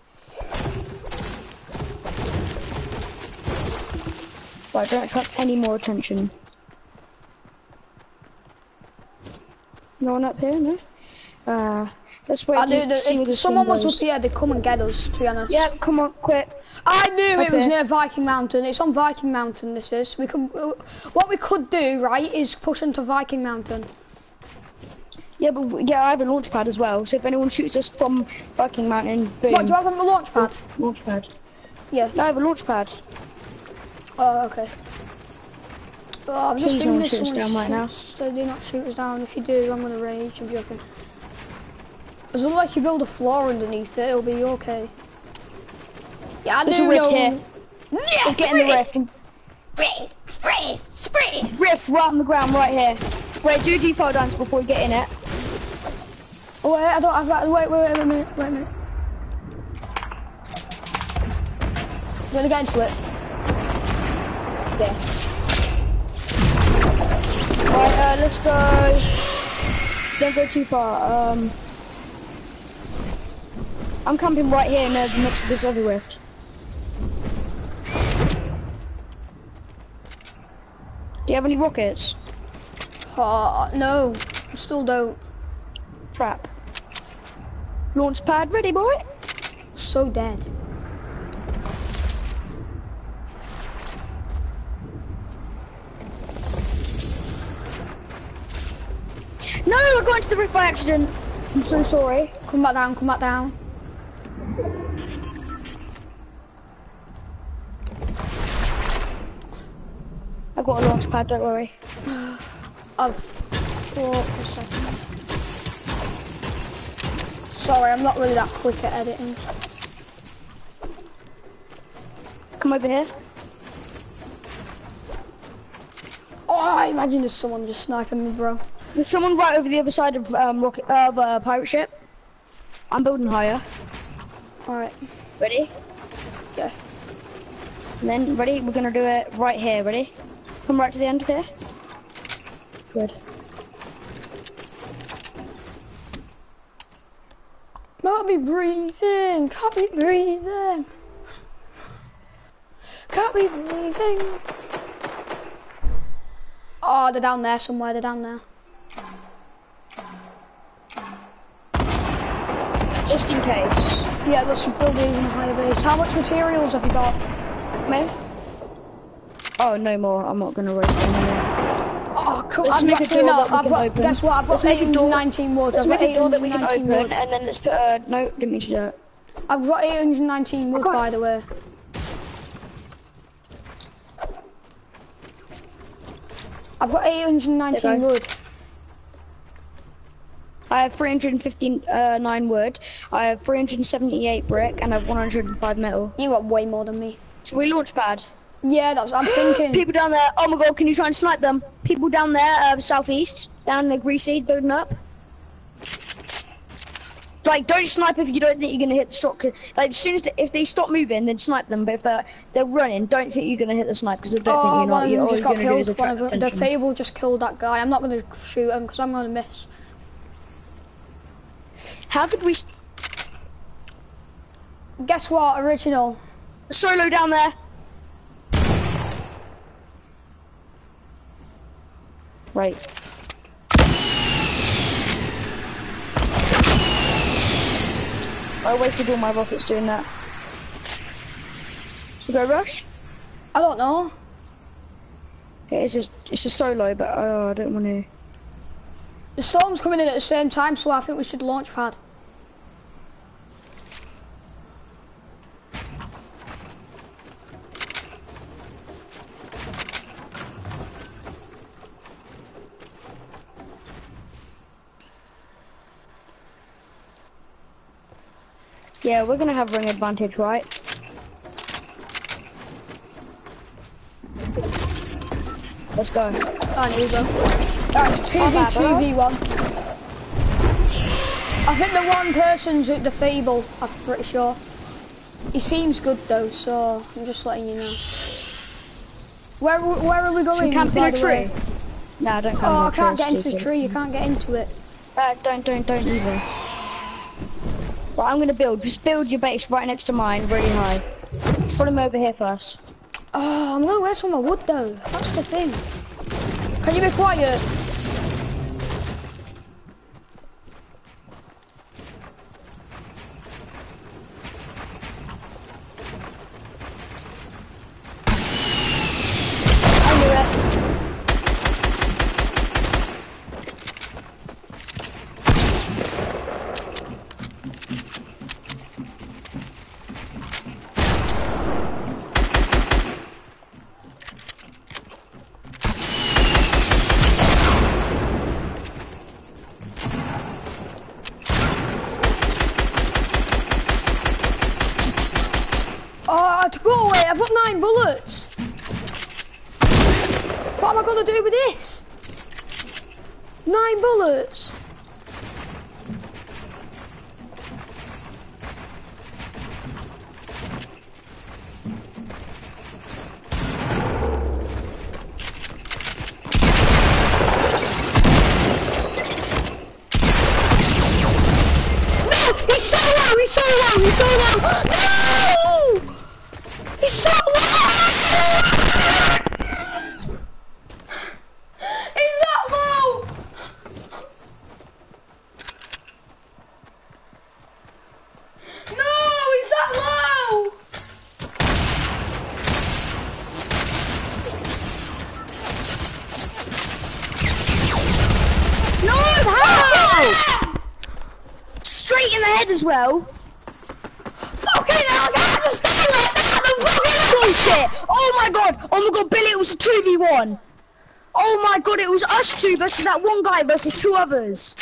Speaker 2: Right, don't attract any more attention. No one up here, no? Uh, let's wait
Speaker 1: I
Speaker 2: to
Speaker 1: knew
Speaker 2: see
Speaker 1: that
Speaker 2: where
Speaker 1: if someone was
Speaker 2: goes.
Speaker 1: up here, they'd come and get us, to be honest.
Speaker 2: Yeah, come on, quick.
Speaker 1: I knew it was
Speaker 2: Okay.
Speaker 1: near Viking Mountain. It's on Viking Mountain, this is. We could, uh, what we could do, right, is push into Viking Mountain.
Speaker 2: Yeah, but yeah, I have a launch pad as well. So if anyone shoots us from Viking Mountain, boom.
Speaker 1: What, do you have a launch oh, pad?
Speaker 2: Launch pad.
Speaker 1: Yeah.
Speaker 2: I have a launch pad.
Speaker 1: Oh, okay. Oh, I'm just
Speaker 2: Please
Speaker 1: thinking
Speaker 2: don't shoot us down right now.
Speaker 1: So do not shoot us down. If you do, I'm gonna rage. I'm joking. As long as you build a floor underneath it, it'll be okay. Yeah, I
Speaker 2: There's
Speaker 1: do
Speaker 2: a rift
Speaker 1: know.
Speaker 2: here.
Speaker 1: Yes,
Speaker 2: Let's get in the rift.
Speaker 1: Rift, rift, rift.
Speaker 2: Rift right on the ground, right here. Wait, do a default dance before we get in it.
Speaker 1: Oh, wait, I don't have that. Wait, wait, wait a minute. Wait a minute. You wanna get into it?
Speaker 2: Yeah. Right, uh, let's go. Don't go too far. Um, I'm camping right here near, the next to this other rift. Do you have any rockets?
Speaker 1: Oh, no. Still don't.
Speaker 2: Trap. Launch pad ready, boy.
Speaker 1: So dead.
Speaker 2: No, I got into the rift by accident. I'm so sorry.
Speaker 1: Come back down, come back down.
Speaker 2: I've got a launch pad. Don't worry.
Speaker 1: For a second. Sorry, I'm not really that quick at editing.
Speaker 2: Come over here.
Speaker 1: Oh, I imagine there's someone just sniping me, bro.
Speaker 2: There's someone right over the other side of um rocket of uh, pirate ship. I'm building higher.
Speaker 1: Alright,
Speaker 2: Ready?
Speaker 1: yeah.
Speaker 2: And then ready? We're gonna do it right here. Ready? Come right to the end of here. Good.
Speaker 1: Can't be breathing, can't be breathing. Can't be breathing. Oh, they're down there somewhere, they're down there.
Speaker 2: Just in case.
Speaker 1: Yeah, let's build an even higher base. How much materials have you got?
Speaker 2: Me? Oh, no more. I'm not gonna waste any.
Speaker 1: Oh, cool.
Speaker 2: Let's
Speaker 1: I've
Speaker 2: make a door
Speaker 1: no,
Speaker 2: that we
Speaker 1: I've
Speaker 2: can
Speaker 1: got,
Speaker 2: open.
Speaker 1: guess what? I've got
Speaker 2: Let's make a door-
Speaker 1: 819 wood.
Speaker 2: Let's
Speaker 1: I've got
Speaker 2: make a door that we can open,
Speaker 1: wood.
Speaker 2: and then let's put. Uh, no, didn't mean to do that.
Speaker 1: I've got 819 wood, by the way. I've got 819
Speaker 2: go.
Speaker 1: wood.
Speaker 2: I have 359 wood. I have 378 brick, and I have 105 metal.
Speaker 1: You got way more than me.
Speaker 2: Should we launch pad?
Speaker 1: Yeah, that's what I'm thinking.
Speaker 2: People down there. Oh my god, can you try and snipe them? People down there, uh, southeast, down in the greasy, building up. Like, don't snipe if you don't think you're gonna hit the shot. Like, as soon as the, if they stop moving, then snipe them. But if they're they're running, don't think you're gonna hit the snipe because I don't
Speaker 1: Oh,
Speaker 2: think you're not. You're,
Speaker 1: just got
Speaker 2: gonna
Speaker 1: killed. One of them, the. Fable just killed that guy. I'm not going to shoot him because I'm going to miss.
Speaker 2: How did we
Speaker 1: Guess what? Original.
Speaker 2: solo down there? Right. I wasted all my rockets doing that. Should we go rush?
Speaker 1: I don't know.
Speaker 2: It's just it's a solo, but oh, I don't want to.
Speaker 1: The storm's coming in at the same time, so I think we should launch pad.
Speaker 2: Yeah, we're gonna have ring advantage, right? Let's go.
Speaker 1: Can't Evo. That's 2v2v1. I think the one person's at the Fable, I'm pretty sure. He seems good though, so I'm just letting you know. Where where are we going?
Speaker 2: Should we oh, camp in a tree? No, I don't come.
Speaker 1: oh,
Speaker 2: tree.
Speaker 1: I can't get into the tree, you can't get into it.
Speaker 2: Uh, don't, don't, don't either. I'm gonna build. Just build your base right next to mine, really high. Let's follow me over here first.
Speaker 1: Oh, I'm gonna wear some of wood though. That's the thing. Can you be quiet? I knew it. Oh, to go away. I've got nine bullets. What am I gonna do with this? Nine bullets. No! He's so low! He's so low! He's so low! No! He's so low! He's that low! No! He's that low!
Speaker 2: No, how? Straight in the head as well.
Speaker 1: Fucking hell, I can't just stay like that! The fucking
Speaker 2: Bullshit! Oh my god! Oh my god, Billy, it was a 2v1! Oh my god, it was us two versus that one guy versus two others.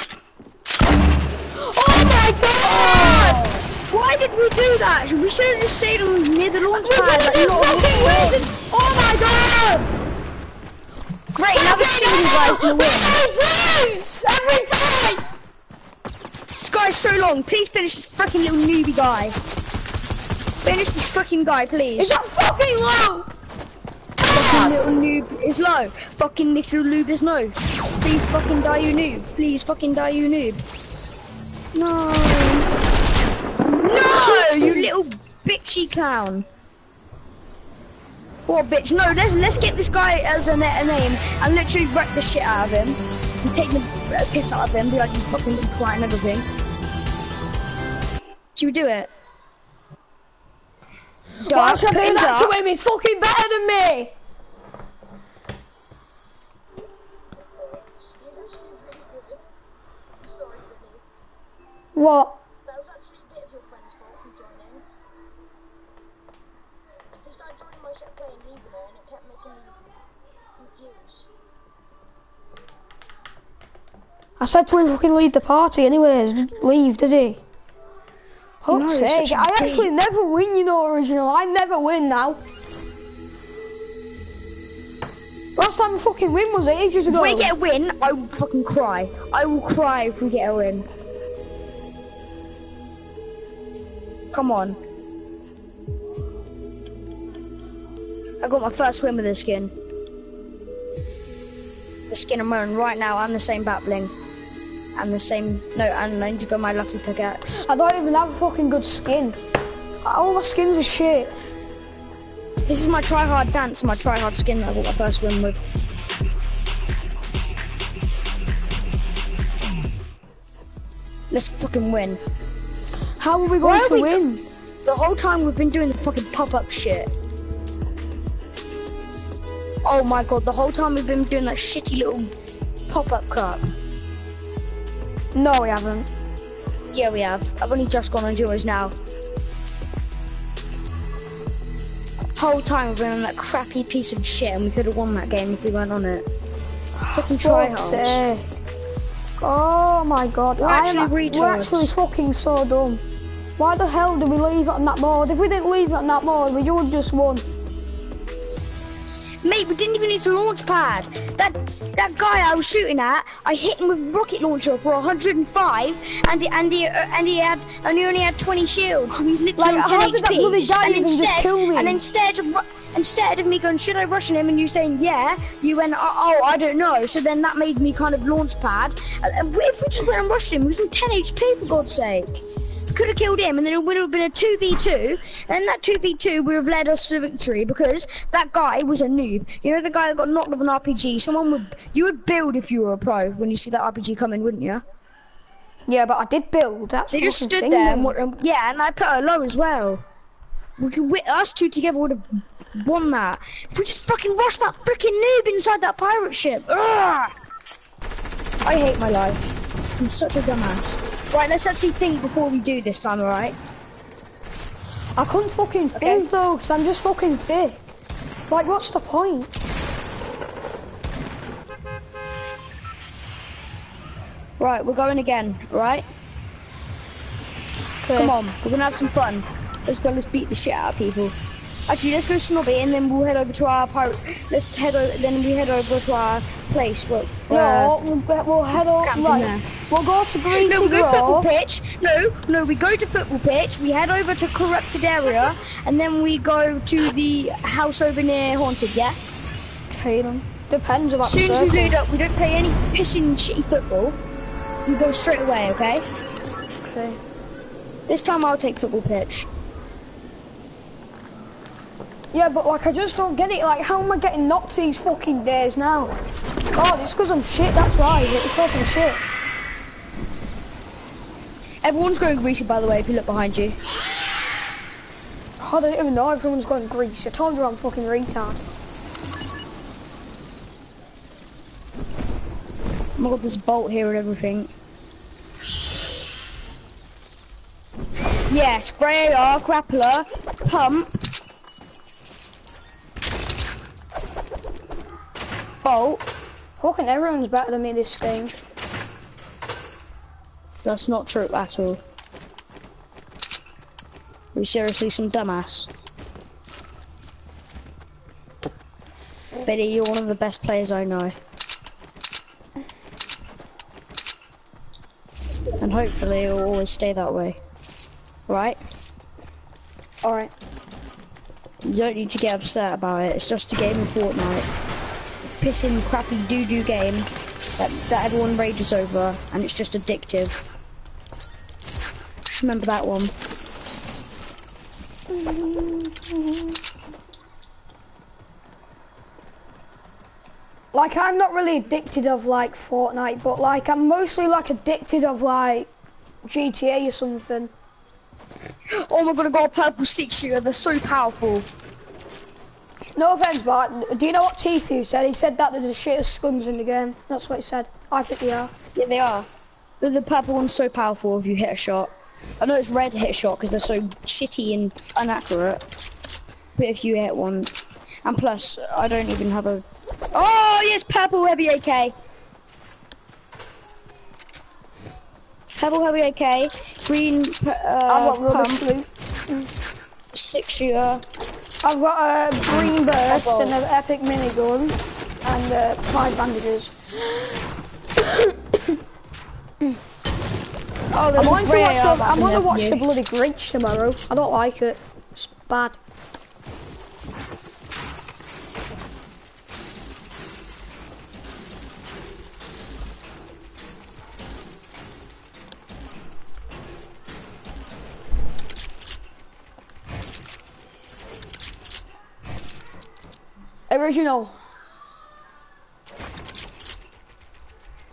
Speaker 1: Oh my god!
Speaker 2: Why did we do that? We should have just stayed on near the launch pad. like,
Speaker 1: do
Speaker 2: not
Speaker 1: fucking
Speaker 2: on the
Speaker 1: weird!
Speaker 2: wall.
Speaker 1: Oh my god!
Speaker 2: Great, another single guy win.
Speaker 1: We lose every time!
Speaker 2: This guy's so long. Please finish this fucking little newbie guy. Finish this fucking guy, please.
Speaker 1: Is that fucking low?
Speaker 2: fucking ah! little noob is low. Fucking little noob is no. Please fucking die, you noob. Please fucking die, you noob. No. No, you little bitchy clown. What bitch? No, let's let's get this guy as a, a name and literally wreck the shit out of him. And take the uh, piss out of him, be like you fucking twat and everything. Should we do it?
Speaker 1: Why should I do that to him? He's fucking better than me! What?
Speaker 3: That was actually a bit of your friend's fault for joining. He started joining my ship playing Leaguer and it kept making me confused.
Speaker 1: I said to him fucking leave the party anyways. Leave, did he?
Speaker 2: No,
Speaker 1: Fuck's
Speaker 2: you're
Speaker 1: sake,
Speaker 2: such a
Speaker 1: I actually never win, you know, original. I never win now. Last time I fucking win was ages ago.
Speaker 2: If we get a win, I will fucking cry. I will cry if we get a win. Come on. I got my first win with this skin. The skin I'm wearing right now and the same battling. And the same, no, and I need to go my lucky pickaxe.
Speaker 1: I don't even have a fucking good skin. All my skins are shit.
Speaker 2: This is my try hard dance, my try hard skin that I got my first win with. Let's fucking win.
Speaker 1: How are we going
Speaker 2: are
Speaker 1: to
Speaker 2: we
Speaker 1: win?
Speaker 2: The whole time we've been doing the fucking pop-up shit. Oh my god, the whole time we've been doing that shitty little pop-up crap.
Speaker 1: No, we haven't.
Speaker 2: Yeah, we have. I've only just gone on duos now. Whole time we've been on that crappy piece of shit and we could have won that game if we weren't on it. Fucking try hard.
Speaker 1: Oh my god.
Speaker 2: We're
Speaker 1: I
Speaker 2: actually
Speaker 1: am. We're actually fucking so dumb. Why the hell did we leave it on that mode? If we didn't leave it on that mode, we would just won.
Speaker 2: Mate, we didn't even need a launch pad. That that guy I was shooting at, I hit him with a rocket launcher for 105, and he, and he uh, and he had and he only had 20 shields, so he's literally
Speaker 1: Like,
Speaker 2: on 10
Speaker 1: how did that
Speaker 2: HP.
Speaker 1: bloody guy
Speaker 2: and
Speaker 1: even just
Speaker 2: instead,
Speaker 1: kill me?
Speaker 2: And instead of instead of me going, should I rush on him, and you saying yeah, you went, oh, oh I don't know. So then that made me kind of launch pad. Uh, if we just went and rushed him, he was on 10 HP for God's sake. Could have killed him, and then it would have been a 2v2, and that 2v2 would have led us to victory because that guy was a noob. You know the guy that got knocked with an RPG. Someone would you would build if you were a pro when you see that RPG coming, wouldn't you?
Speaker 1: Yeah, but I did build. That's
Speaker 2: They just stood
Speaker 1: thing,
Speaker 2: there, and, what- um, yeah, and I put her low as well. We could, we, us two together would have won that. If we just fucking rushed that freaking noob inside that pirate ship. Ugh! I hate my life. I'm such a dumbass. Right, let's actually think before we do this time, alright?
Speaker 1: I couldn't fucking
Speaker 2: Okay.
Speaker 1: think though, because I'm just fucking thick. Like, what's the point?
Speaker 2: Right, we're going again, right?
Speaker 1: Okay.
Speaker 2: Come on, we're gonna have some fun. Let's go, let's beat the shit out of people. Actually, let's go snobby and then we'll head over to our pirate. Let's head over, then we head over to our place. Where
Speaker 1: No, we'll, we'll head.
Speaker 2: Camping
Speaker 1: Right,
Speaker 2: there.
Speaker 1: we'll go to Greasy
Speaker 2: No, we go football pitch. No, no, we go to football pitch. We head over to corrupted area, and then we go to the house over near haunted. Yeah.
Speaker 1: Okay then. Depends about
Speaker 2: As soon as we load up, we don't play any pissing shitty football. We go straight away. Okay.
Speaker 1: Okay.
Speaker 2: This time I'll take football pitch.
Speaker 1: Yeah, but like I just don't get it. Like, how am I getting knocked these fucking days now? God, it's because I'm shit. That's why. It's because I'm shit.
Speaker 2: Everyone's going greasy, by the way. If you look behind you.
Speaker 1: I don't even know everyone's going greasy. I told you I'm fucking retard.
Speaker 2: Oh god, there's a bolt here and everything. Yeah, sprayer, grappler, oh, pump, bolt.
Speaker 1: Fucking everyone's better than me this game.
Speaker 2: That's not true at all. Are you seriously some dumbass? Betty, you're one of the best players I know. And hopefully it will always stay that way. Right?
Speaker 1: Alright.
Speaker 2: You don't need to get upset about it. It's just a game of Fortnite. Pissing crappy doo-doo game that, that everyone rages over, and it's just addictive. Just remember that one.
Speaker 1: Like, I'm not really addicted of like Fortnite, but like, I'm mostly like addicted of like GTA or something.
Speaker 2: Oh my god, I got a purple six shooter. They're so powerful.
Speaker 1: No offense, but do you know what Tfue said? He said that they're the shittest scums in the game. That's what he said. I think they are.
Speaker 2: Yeah, they are. But the purple one's so powerful if you hit a shot. I know it's red to hit a shot because they're so shitty and inaccurate. But if you hit one, and plus, I don't even have a. Oh yes, purple heavy AK. Purple heavy AK, green uh,
Speaker 1: I've got rubbish loot.
Speaker 2: six shooter.
Speaker 1: I've got a green burst
Speaker 2: Oh.
Speaker 1: and an epic minigun and uh, five bandages.
Speaker 2: Oh,
Speaker 1: I'm going to watch the, I'm going to watch the bloody Grinch tomorrow. I don't like it. It's bad. Original.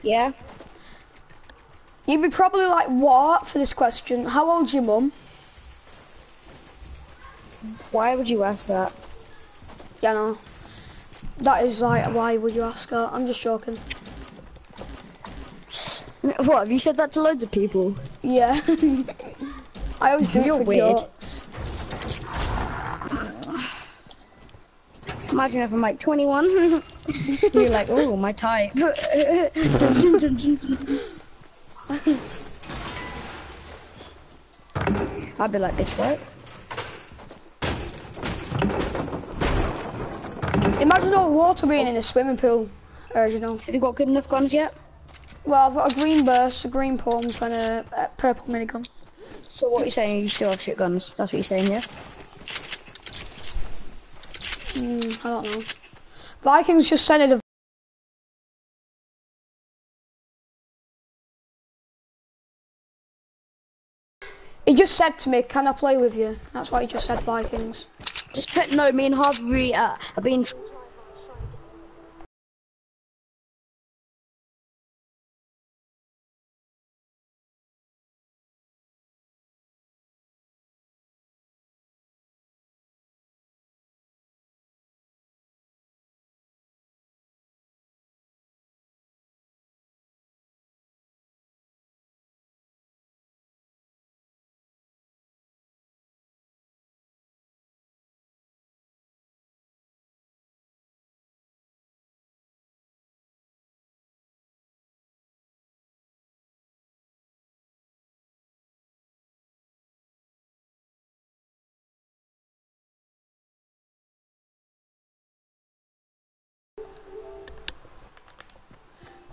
Speaker 2: Yeah.
Speaker 1: You'd be probably like, what for this question? How old's your mum?
Speaker 2: Why would you ask that?
Speaker 1: Yeah, no. That is like, why would you ask her? I'm just joking.
Speaker 2: What have you said that to loads of people?
Speaker 1: Yeah. I always do it
Speaker 2: You're
Speaker 1: for
Speaker 2: weird. Imagine if I'm like 21. You're like, oh, my type. I'd be like, bitch, what?
Speaker 1: Imagine all the water being in a swimming pool. Original.
Speaker 2: Have you got good enough guns yet?
Speaker 1: Well, I've got a green burst, a green pump, and a, a purple minigun.
Speaker 2: So what you're saying? You still have shit guns? That's what you're saying, yeah?
Speaker 1: Mm, I don't know. Vikings just sent it He just said to me, can I play with you? That's what he just said, Vikings.
Speaker 2: Just put no. Me and Harvey uh, are being.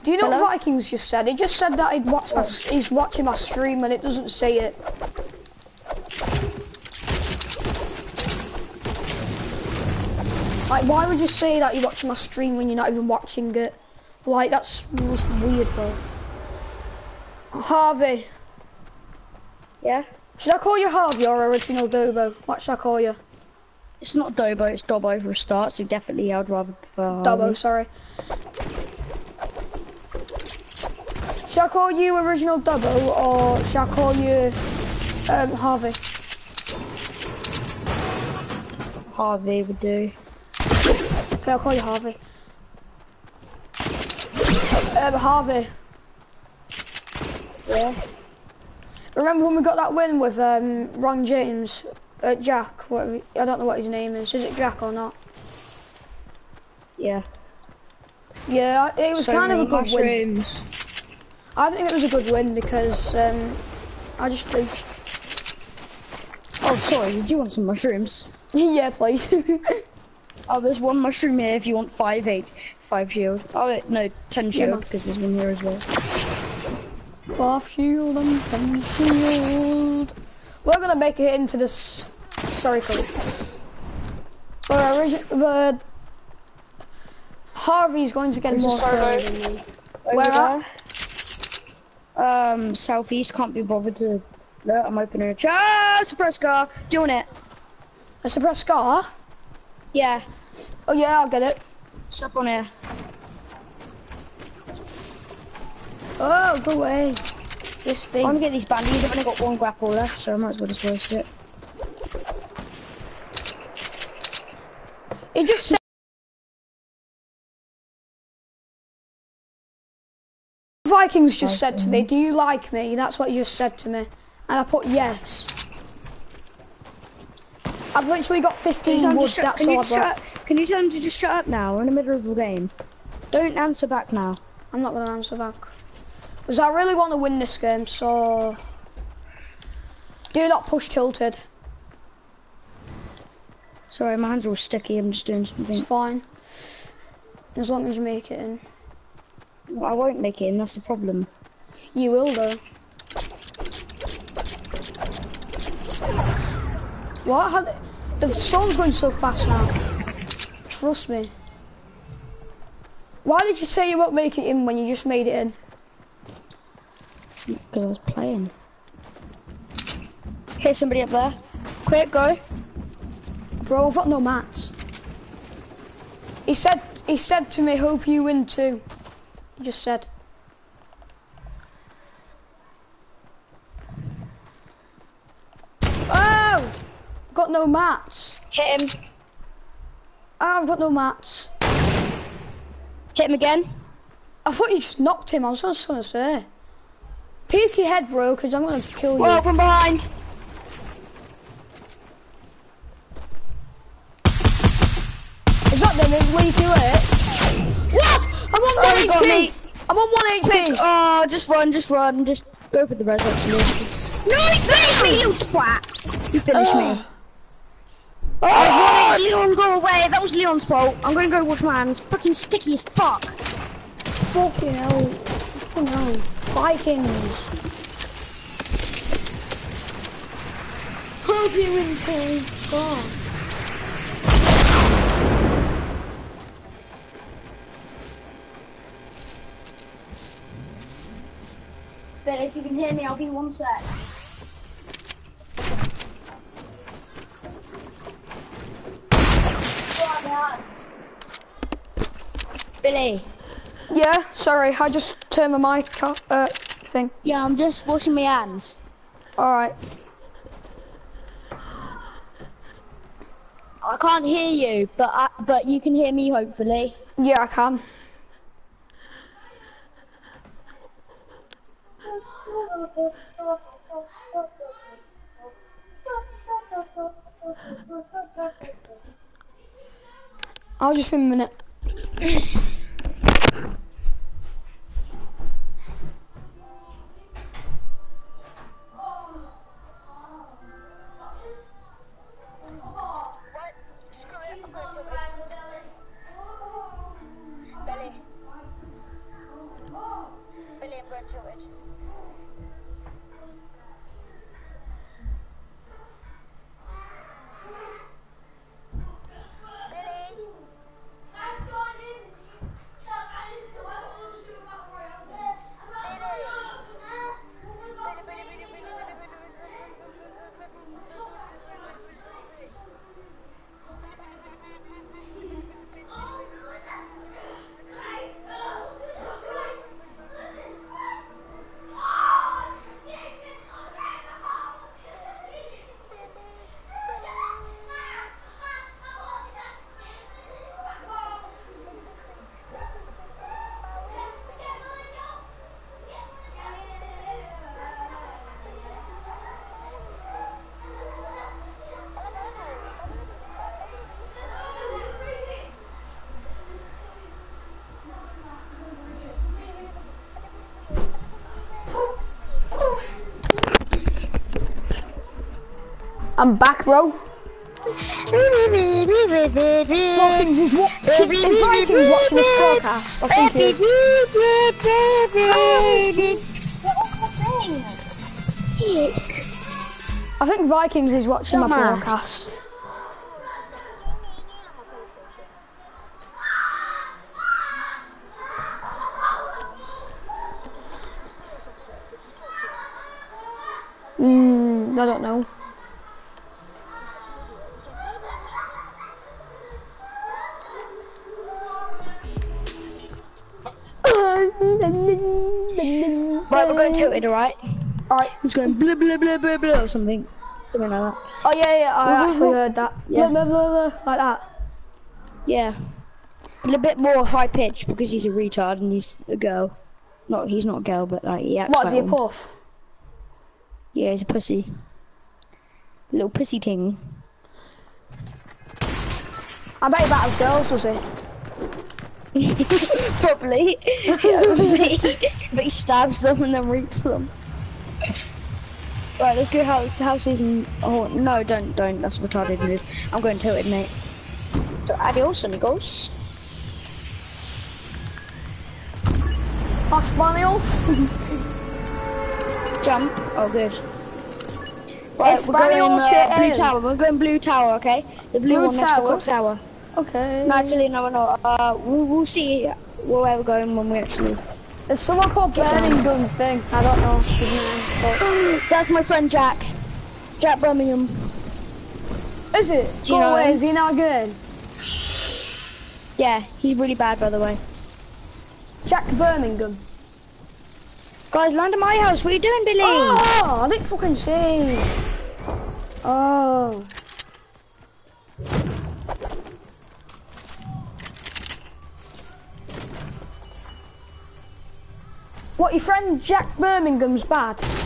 Speaker 1: Do you know
Speaker 2: Hello?
Speaker 1: what Vikings just said? He just said that he'd watch my, he's watching my stream and it doesn't say it. Like, why would you say that you're watching my stream when you're not even watching it? Like, that's just weird, bro. Harvey.
Speaker 2: Yeah.
Speaker 1: Should I call you Harvey or Original Dobo? What should I call you?
Speaker 2: It's not Dobo. It's Dobbo for a start. So definitely, I'd rather prefer.
Speaker 1: Dobbo,
Speaker 2: Harvey.
Speaker 1: sorry. Shall I call you Original Dobbo or shall I call you um, Harvey?
Speaker 2: Harvey would do.
Speaker 1: Okay, I'll call you Harvey. Um, Harvey,
Speaker 2: Yeah.
Speaker 1: remember when we got that win with um, Ron James? Uh, Jack, whatever, I don't know what his name is. Is it Jack or not?
Speaker 2: Yeah.
Speaker 1: Yeah, it was
Speaker 2: So
Speaker 1: kind of a good win. I think it was a good win because um, I just think,
Speaker 2: Oh, sorry. Did you want some mushrooms?
Speaker 1: yeah, please.
Speaker 2: Oh, there's one mushroom here if you want five eight, five shield. Oh wait, no, ten shield because there's one here as well.
Speaker 1: Half shield and ten shield. We're gonna make it into this circle. But origin, but Harvey's going to get
Speaker 2: There's
Speaker 1: more
Speaker 2: servo.
Speaker 1: kills than me.
Speaker 2: Over
Speaker 1: Where at?
Speaker 2: Um, southeast. Can't be bothered to. No, I'm opening a chat. Ah, suppress car. Doing it.
Speaker 1: A suppressed scar?
Speaker 2: Yeah.
Speaker 1: Oh yeah, I'll get it.
Speaker 2: It's up on here.
Speaker 1: Oh, go away. This thing.
Speaker 2: I'm gonna get these bandies. I've only got one grapple left, so I might as well just waste it.
Speaker 1: It just Vikings just said to me, do you like me? That's what he just said to me. And I put yes. I've literally got 15
Speaker 2: you,
Speaker 1: wood, that's
Speaker 2: can,
Speaker 1: all
Speaker 2: you
Speaker 1: I've got.
Speaker 2: can you tell him to just shut up now? We're in the middle of the game. Don't answer back now.
Speaker 1: I'm not going to answer back. Because I really want to win this game, so... Do not push tilted.
Speaker 2: Sorry, my hands are all sticky. I'm just doing something.
Speaker 1: It's fine. As long as you make it in.
Speaker 2: I won't make it in. That's the problem.
Speaker 1: You will, though. What? How, the storm's going so fast now. Trust me. Why did you say you won't make it in when you just made it in?
Speaker 2: Because I was playing. Hit somebody up there. Quick, go.
Speaker 1: Bro, I've got no mats. He said, he said to me, hope you win too. Just said. Oh! Got no mats.
Speaker 2: Hit him.
Speaker 1: Oh, I've got no mats.
Speaker 2: Hit him again.
Speaker 1: I thought you just knocked him, I was just gonna say. Peek your head, bro, because I'm gonna kill you.
Speaker 2: Whoa, from behind.
Speaker 1: 1 HP! I'm on 1 HP!
Speaker 2: Quick. Oh, just run, just run. Just go for the res, actually. No, he finished me, you twat. You finished me. Ah!
Speaker 1: Ugh.
Speaker 2: Oh, Leon, go away. That was Leon's fault. I'm gonna go wash my hands. Fucking sticky as fuck.
Speaker 1: Fucking hell. Fucking hell. Vikings. Hope you in God.
Speaker 2: But if you can hear me, I'll be one sec. Billy.
Speaker 1: Yeah, sorry, I just turned my mic off, uh, thing.
Speaker 2: Yeah, I'm just washing my hands.
Speaker 1: Alright.
Speaker 2: I can't hear you, but I, but you can hear me hopefully.
Speaker 1: Yeah, I can. I'll just be a minute.
Speaker 3: I'm
Speaker 1: back, bro. Vikings is, wa- is Vikings watching this broadcast? I think he is. I think Vikings is watching my broadcast.
Speaker 2: Right, we're going to it, alright?
Speaker 1: Alright.
Speaker 2: Who's going blah blah blah blah blah or something? Something like that.
Speaker 1: Oh yeah, yeah, I
Speaker 2: Woo, woo,
Speaker 1: actually heard that.
Speaker 2: Yeah.
Speaker 1: Blah, blah, blah, blah, like that.
Speaker 2: Yeah. A bit more high pitched because he's a retard and he's a girl. Not he's not a girl, but like he acts
Speaker 1: What,
Speaker 2: like
Speaker 1: is he a
Speaker 2: one.
Speaker 1: puff?
Speaker 2: Yeah, he's a pussy. Little pussy ting.
Speaker 1: I bet he battles girls, does he?
Speaker 2: Probably. but he stabs them and then rapes them. Right, let's go house houses and oh no, don't don't. That's a retarded move. I'm going to it, mate. So adios, amigos.
Speaker 1: Españols?
Speaker 2: Jump. Oh, good. Right, we're going
Speaker 1: Españols,
Speaker 2: uh, blue tower. We're going blue tower, okay? The blue,
Speaker 1: Blue
Speaker 2: one next to
Speaker 1: tower?
Speaker 2: clock tower.
Speaker 1: Okay.
Speaker 2: No, actually, no, no. Uh, we'll, we'll see where we're going when we actually.
Speaker 1: There's someone called Burning Gun thing. I don't know his name. But...
Speaker 2: That's my friend Jack. Jack Birmingham.
Speaker 1: Is it?
Speaker 2: Do you
Speaker 1: Go
Speaker 2: know
Speaker 1: away,
Speaker 2: him?
Speaker 1: is he not good?
Speaker 2: Yeah, he's really bad, by the way.
Speaker 1: Jack Birmingham.
Speaker 2: Guys, land at my house. What are you doing, Billy?
Speaker 1: Oh, I didn't fucking see. Oh. What, your friend Jack Birmingham's bad?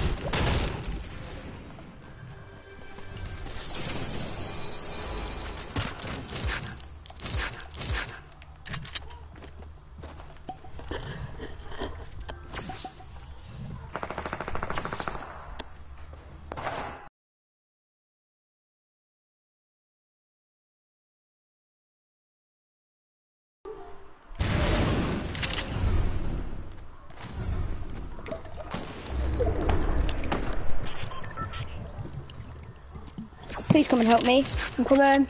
Speaker 2: Please come and help me.
Speaker 1: I'm coming.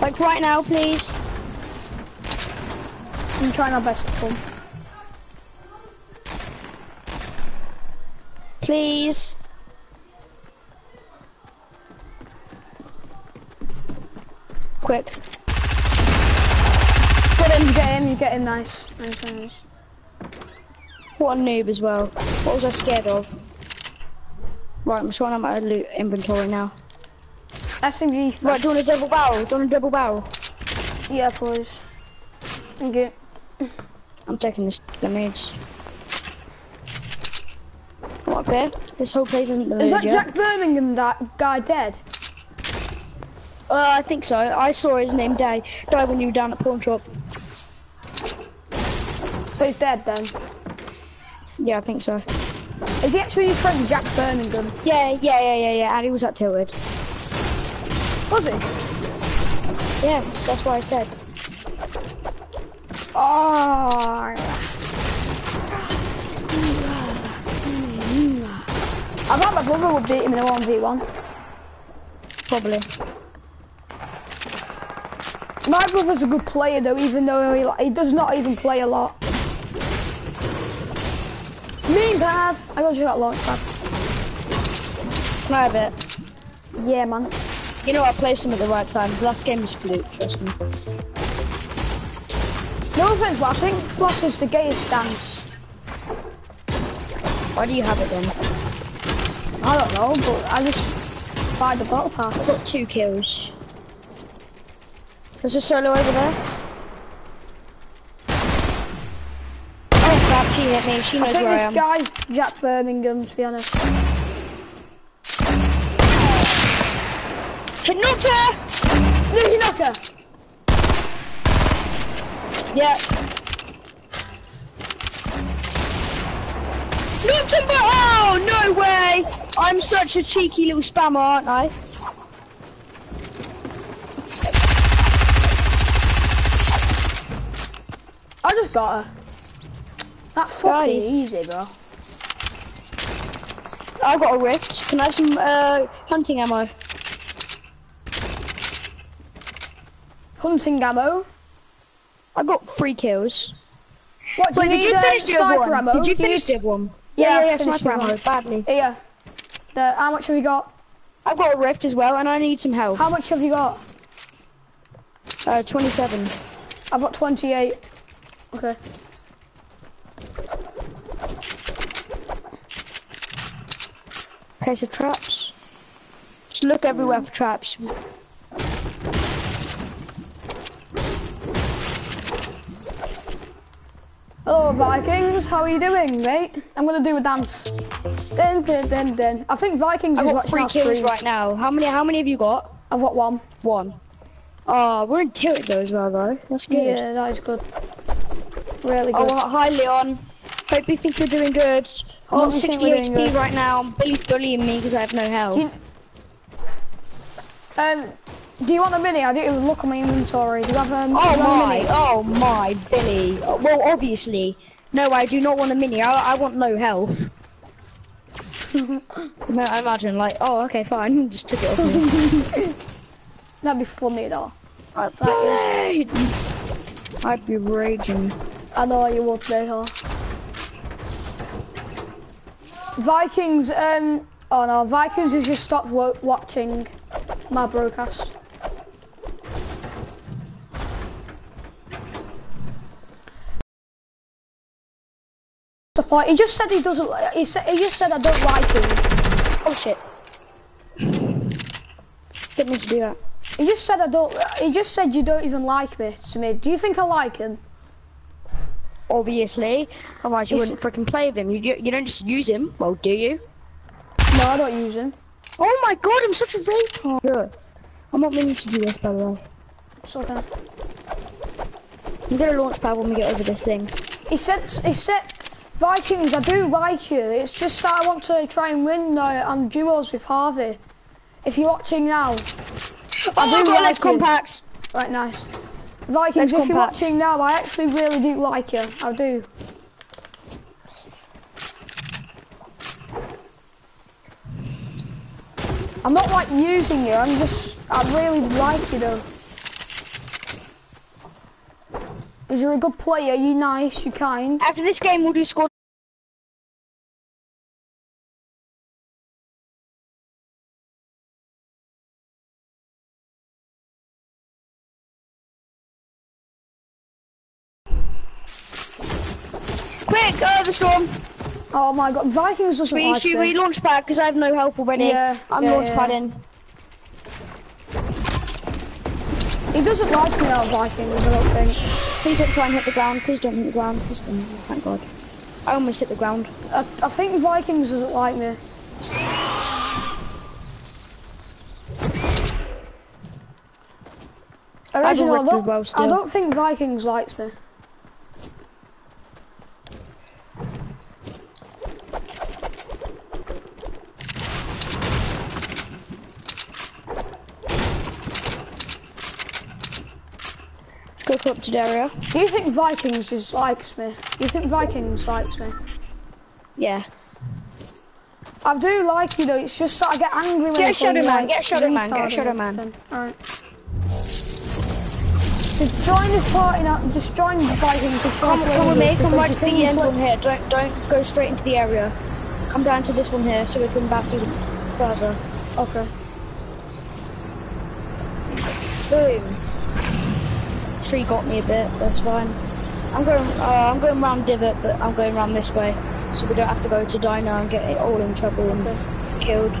Speaker 2: Like right now, please.
Speaker 1: I'm trying my best to come.
Speaker 2: Please. Quick.
Speaker 1: Get him, get him, you get him, nice.
Speaker 2: What a noob as well. What was I scared of? Right, I'm sorting out my loot inventory now.
Speaker 1: SMG first.
Speaker 2: Right, do you want a double barrel? Do you want a double barrel?
Speaker 1: Yeah, please. Thank you.
Speaker 2: I'm taking this grenades. What, babe? This whole place isn't the
Speaker 1: Is that
Speaker 2: yet.
Speaker 1: Jack Birmingham that guy dead?
Speaker 2: Uh, I think so. I saw his name die, die when you were down at pawn shop.
Speaker 1: He's dead then.
Speaker 2: Yeah, I think so.
Speaker 1: Is he actually your friend Jack Birmingham?
Speaker 2: Yeah, yeah, yeah, yeah, yeah. And he was at Tilted.
Speaker 1: Was he?
Speaker 2: Yes, that's what I said.
Speaker 1: Oh. I thought my brother would beat him in a 1v1.
Speaker 2: Probably.
Speaker 1: My brother's a good player though, even though he, he does not even play a lot. Mean pad! I got you that launch pad.
Speaker 2: Can I have it?
Speaker 1: Yeah, man.
Speaker 2: You know I placed some at the right times. Last game was fluke, trust me.
Speaker 1: No offense, but I think Floss is the gayest dance.
Speaker 2: Why do you have it then?
Speaker 1: I don't know, but I just buy the battle pass.
Speaker 2: I've got two kills. There's a solo over there. She hit me. She
Speaker 1: I
Speaker 2: knows
Speaker 1: think
Speaker 2: where I
Speaker 1: this
Speaker 2: am.
Speaker 1: guy's Jack Birmingham, to be honest.
Speaker 2: Hit knocked her!
Speaker 1: No, you knocked her!
Speaker 2: Yeah. Knocked him but oh no way! I'm such a cheeky little spammer, aren't I?
Speaker 1: I just got her. That fucking easy, bro.
Speaker 2: I got a rift. Can I have some uh, hunting ammo?
Speaker 1: Hunting ammo.
Speaker 2: I got three kills.
Speaker 1: What, do
Speaker 2: Wait,
Speaker 1: you
Speaker 2: did you
Speaker 1: uh,
Speaker 2: finish the other one?
Speaker 1: ammo?
Speaker 2: Did you finish the other one?
Speaker 1: Yeah,
Speaker 2: yeah,
Speaker 1: I
Speaker 2: yeah, sniper ammo,
Speaker 1: one.
Speaker 2: badly.
Speaker 1: Here. The, how much have you got?
Speaker 2: I've got a rift as well, and I need some health.
Speaker 1: How much have you got?
Speaker 2: Uh, 27.
Speaker 1: I've got 28. Okay.
Speaker 2: Case of traps. Just look everywhere for traps.
Speaker 1: Hello Vikings, how are you doing, mate? I'm gonna do a dance. Dun, dun, dun, dun. I think Vikings
Speaker 2: I've
Speaker 1: is
Speaker 2: got
Speaker 1: watching
Speaker 2: three kills right now. How many? How many have you got?
Speaker 1: I've got one.
Speaker 2: One. Oh, we're in tilted though as well though. That's good.
Speaker 1: Yeah, that is good. Really good.
Speaker 2: Oh, hi Leon. Hope you think you're doing good. I'm on 60 HP
Speaker 1: good.
Speaker 2: right now. Billy's bullying me because I have no health.
Speaker 1: Do you, um, do you want a mini? I didn't even look at my inventory. Do you have, um,
Speaker 2: Oh
Speaker 1: have a
Speaker 2: my,
Speaker 1: mini?
Speaker 2: oh my, Billy. Uh, Well, obviously. No, I do not want a mini. I, I want no health. no, I imagine, like, oh, okay, fine. Just took it off me.
Speaker 1: That'd be funny though.
Speaker 2: I'd be raging.
Speaker 1: I know you would huh? Vikings, um, oh no, Vikings has just stopped wa- watching my broadcast. The point. He just said he doesn't. He said he just said I don't like him.
Speaker 2: Oh shit. Didn't mean to do that.
Speaker 1: He just said I don't. He just said you don't even like me to me. Do you think I like him?
Speaker 2: Obviously. Otherwise you
Speaker 1: It's-
Speaker 2: wouldn't freaking play with him. You, you, you don't just use him. Well, do you?
Speaker 1: No, I don't use him.
Speaker 2: Oh my god, I'm such a retard. I'm not meaning to do this, by the way.
Speaker 1: Okay.
Speaker 2: I'm gonna launch pad when we get over this thing.
Speaker 1: He said, he said, Vikings, I do like you. It's just that I want to try and win uh, on duos with Harvey. If you're watching now,
Speaker 2: Oh, I
Speaker 1: do
Speaker 2: got
Speaker 1: like you.
Speaker 2: compacts.
Speaker 1: right, nice. Vikings, if you're
Speaker 2: compact.
Speaker 1: watching now, I actually really do like you. I do. I'm not like using you, I'm just, I really like you though. Because you're a good player, you're nice, you're kind.
Speaker 2: After this game, we'll do score. Storm.
Speaker 1: Oh my god, Vikings doesn't
Speaker 2: We
Speaker 1: like
Speaker 2: should we launch pad because I have no help already.
Speaker 1: Yeah,
Speaker 2: I'm
Speaker 1: yeah,
Speaker 2: launch
Speaker 1: yeah.
Speaker 2: padding.
Speaker 1: He doesn't like me now, Vikings, I don't think.
Speaker 2: Please don't try and hit the ground. Please don't hit the ground. Please don't. Thank God. I almost hit the ground.
Speaker 1: I, I think Vikings doesn't like me. Original, I don't, I don't think Vikings likes me.
Speaker 2: Let's go to up to Daria.
Speaker 1: Do you think Vikings just likes me? Do you think Vikings likes me?
Speaker 2: Yeah.
Speaker 1: I do like you though, it's just that I get angry when
Speaker 2: Get
Speaker 1: call
Speaker 2: Shadow Man,
Speaker 1: like,
Speaker 2: get a Shadow Man, get a Shadow Man.
Speaker 1: Alright. Just join this party now, just join Vikings. just
Speaker 2: Come, come with me. Come right to the end one here. Don't don't go straight into the area. Come down to this one here so we can battle further.
Speaker 1: Okay.
Speaker 2: Boom. Tree got me a bit. That's fine. I'm going. Uh, I'm going round divot, but I'm going round this way, so we don't have to go to dino and get it all in trouble and killed.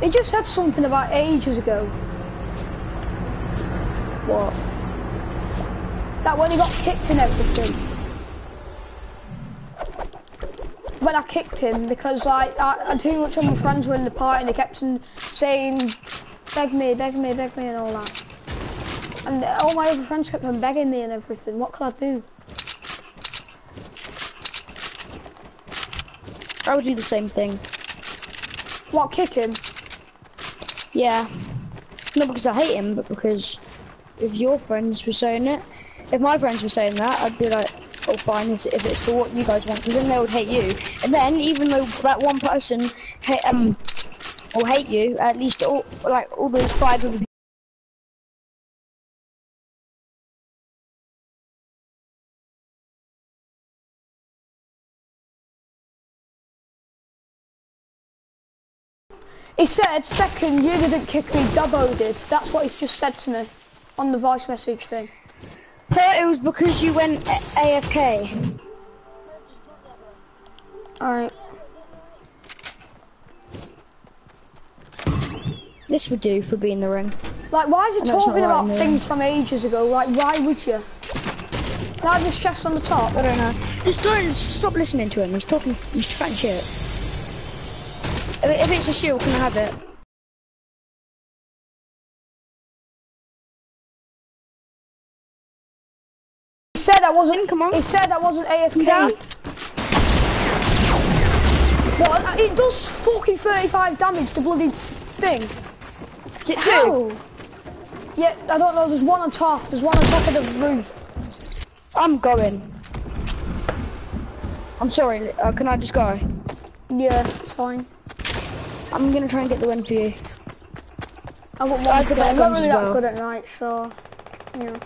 Speaker 1: He just said something about ages ago.
Speaker 2: What?
Speaker 1: That when he got kicked and everything. When I kicked him because like I, I too much of my friends were in the party and they kept on saying beg me, beg me, beg me and all that. And all my other friends kept on begging me and everything. What could I do?
Speaker 2: I would do the same thing.
Speaker 1: What kick him?
Speaker 2: Yeah. Not because I hate him, but because if your friends were saying it, if my friends were saying that, I'd be like, oh fine, if it's for what you guys want, because then they would hate you. And then, even though that one person hate, um, will hate you, at least all, like, all those five other
Speaker 1: He said, second, you didn't kick me, Dubbo did. That's what he's just said to me on the voice message thing.
Speaker 2: It was because you went a- AFK.
Speaker 1: Alright.
Speaker 2: This would do for being the ring.
Speaker 1: Like, why is he
Speaker 2: I know it's not
Speaker 1: talking about things from ages ago? Like, why would you? Now this chest on the top.
Speaker 2: I don't know. Just don't stop listening to him. He's talking. He's trying shit. It- if it's a shield, can I have it?
Speaker 1: I wasn't.
Speaker 2: Come on.
Speaker 1: He said I wasn't AFK.
Speaker 2: down.
Speaker 1: What? Uh, It does fucking 35 damage. The bloody thing.
Speaker 2: Is it two?
Speaker 1: How? Yeah, I don't know. There's one on top. There's one on top of the roof.
Speaker 2: I'm going. I'm sorry. Uh, can I just go?
Speaker 1: Yeah, it's fine.
Speaker 2: I'm gonna try and get the win for you.
Speaker 1: I've got one.
Speaker 2: I could
Speaker 1: kill. I'm not really
Speaker 2: as
Speaker 1: that good at night, so yeah.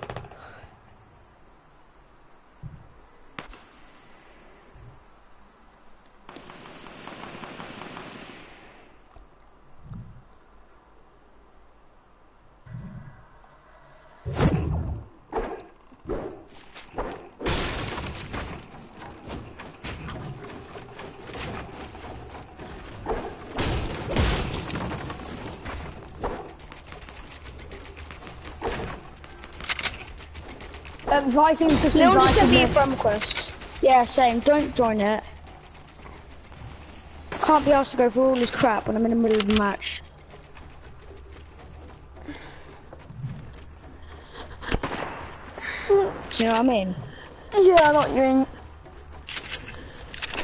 Speaker 1: Vikings just
Speaker 2: Lil just
Speaker 1: invited
Speaker 2: sent me a friend request. Yeah, same. Don't join it. Can't be asked to go for all this crap when I'm in the middle of a match. Do you know what I mean?
Speaker 1: Yeah, I know what you mean.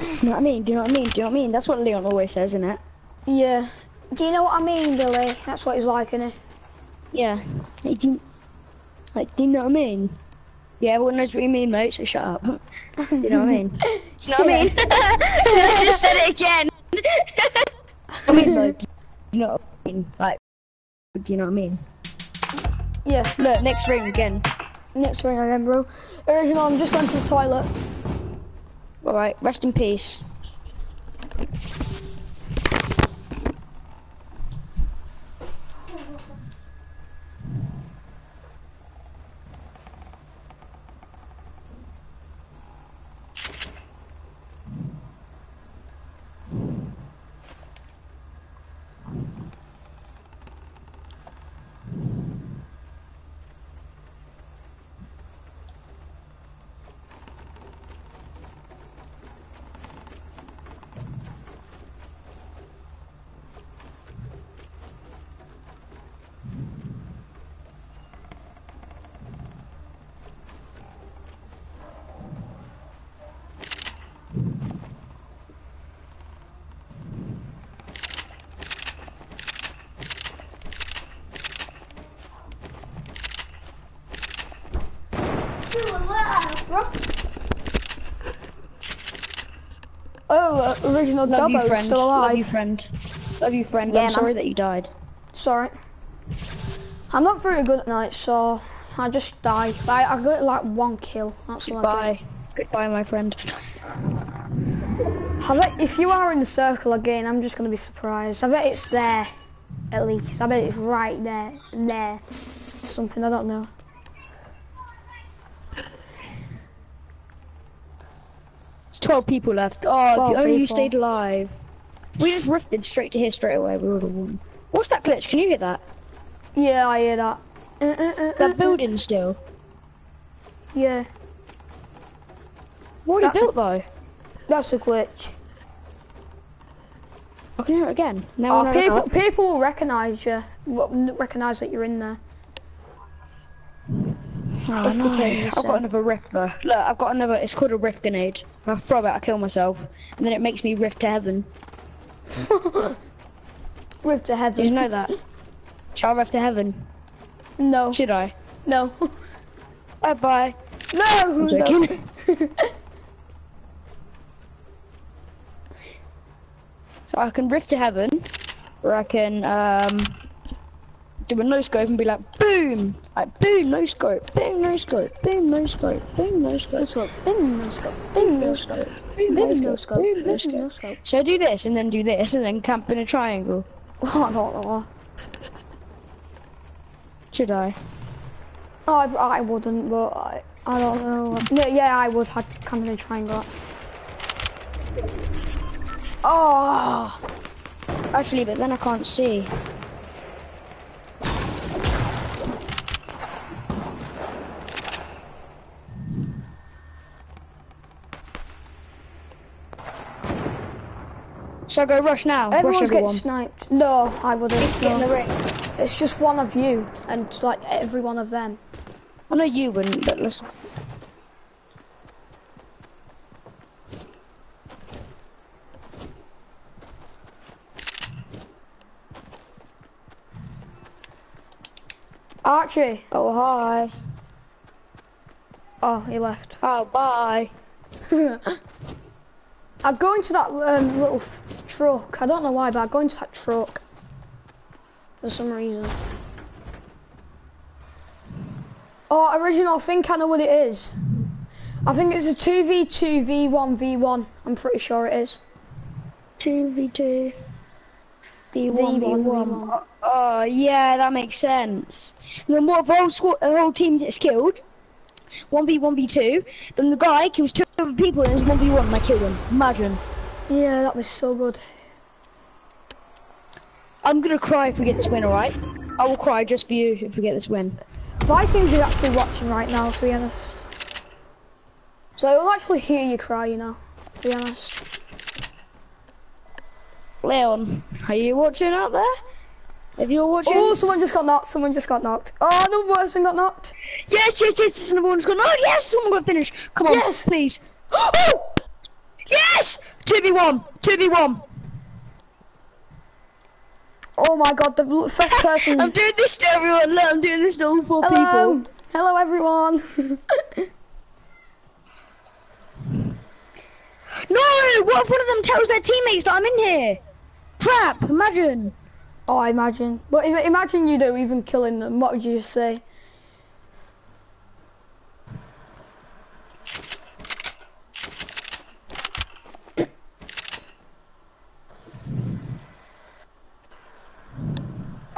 Speaker 2: Do you know what I mean? Do you know what I mean? Do you know what I mean? That's what Leon always says, isn't it?
Speaker 1: Yeah. Do you know what I mean, Billy? That's what he's like, isn't he?
Speaker 2: Yeah. Like, do you, like, do you know what I mean? Yeah, knows what you mean, mate, so shut up. do you know what I mean? Do you know what I mean? I just said it again. I mean, like, do you know what I mean? Like, do you know what I mean?
Speaker 1: Yeah.
Speaker 2: Look, next ring again.
Speaker 1: Next ring again, bro. Original, I'm just going to the toilet.
Speaker 2: Alright, rest in peace.
Speaker 1: Oh, uh, original
Speaker 2: Love friend.
Speaker 1: still
Speaker 2: Love you, friend. Love you, friend.
Speaker 1: Yeah,
Speaker 2: I'm
Speaker 1: man.
Speaker 2: sorry that you died.
Speaker 1: Sorry. I'm not very good at night, so I just die. I, I got like one kill. That's all I
Speaker 2: Bye. Goodbye, my friend.
Speaker 1: I bet if you are in the circle again, I'm just gonna be surprised. I bet it's there, at least. I bet it's right there, there. Something I don't know.
Speaker 2: 12 people left. Oh, if only you stayed alive. We just rifted straight to here straight away. We would have won. What's that glitch? Can you hear that?
Speaker 1: Yeah, I hear that. Uh, uh, uh,
Speaker 2: That building still.
Speaker 1: Yeah,
Speaker 2: What
Speaker 1: That's a-
Speaker 2: built though?
Speaker 1: that's a glitch.
Speaker 2: I can hear it again. Now
Speaker 1: Oh,
Speaker 2: when I look
Speaker 1: people, people will recognise you. Recognise that you're in there.
Speaker 2: Oh, no.
Speaker 1: can,
Speaker 2: I've got another rift though. Look, I've got another. It's called a rift grenade. I throw it, I kill myself, and then it makes me rift to heaven.
Speaker 1: Rift to
Speaker 2: heaven. you know that? Shall I rift to heaven?
Speaker 1: No,
Speaker 2: Should I?
Speaker 1: no,
Speaker 2: Bye bye.
Speaker 1: no.
Speaker 2: I'm
Speaker 1: no.
Speaker 2: So I can rift to heaven, or I can um, do a no scope and be like boom, like boom no scope, boom no scope, boom no scope, boom no scope.
Speaker 1: Bin no scope. Bin no scope.
Speaker 2: boom no
Speaker 1: no
Speaker 2: scope, boom no scope. So do this and then do this and then camp in a triangle.
Speaker 1: I don't know.
Speaker 2: Should I?
Speaker 1: Oh, I, I wouldn't, but I, I don't know. Yeah, yeah, I would have come in a triangle. Oh,
Speaker 2: Actually, but then I can't see. Shall I go rush now? rush
Speaker 1: everyone's getting sniped. No, I wouldn't.
Speaker 2: The
Speaker 1: No.
Speaker 2: ring.
Speaker 1: It's just one of you and like every one of them.
Speaker 2: I know you wouldn't, but listen.
Speaker 1: Archie.
Speaker 2: Oh hi.
Speaker 1: Oh, he left.
Speaker 2: Oh bye.
Speaker 1: I go into that um, little truck. I don't know why, but I go into that truck for some reason. Oh, original. I think I know what it is. I think it's a two v two v one v one. I'm pretty sure it is.
Speaker 2: Two v two. V
Speaker 1: V1,
Speaker 2: one v
Speaker 1: V1.
Speaker 2: one. Oh yeah, that makes sense. And then what if the whole squad, the whole team gets killed? One v one v two. Then the guy kills two people one v one and I kill them. Imagine.
Speaker 1: Yeah, that was so good.
Speaker 2: I'm gonna cry if we get this win, alright? I will cry just for you if we get this win.
Speaker 1: Vikings are actually watching right now, to be honest. So I will actually hear you cry, you know. To be honest.
Speaker 2: Leon, are you watching out there? If you're watching,
Speaker 1: Oh, someone just got knocked. Someone just got knocked. Oh, the person got knocked.
Speaker 2: Yes, yes, yes, this another one's gone. Oh, yes, someone got finished. Come on,
Speaker 1: Yes.
Speaker 2: please. Oh! Yes! 2v1, 2v1.
Speaker 1: Oh my god, the first person.
Speaker 2: I'm doing this to everyone. Look, I'm doing this to all four
Speaker 1: Hello.
Speaker 2: people.
Speaker 1: Hello, everyone.
Speaker 2: No! What if one of them tells their teammates that I'm in here? Crap, imagine.
Speaker 1: oh, I imagine. But imagine you don't even killing them. What would you say?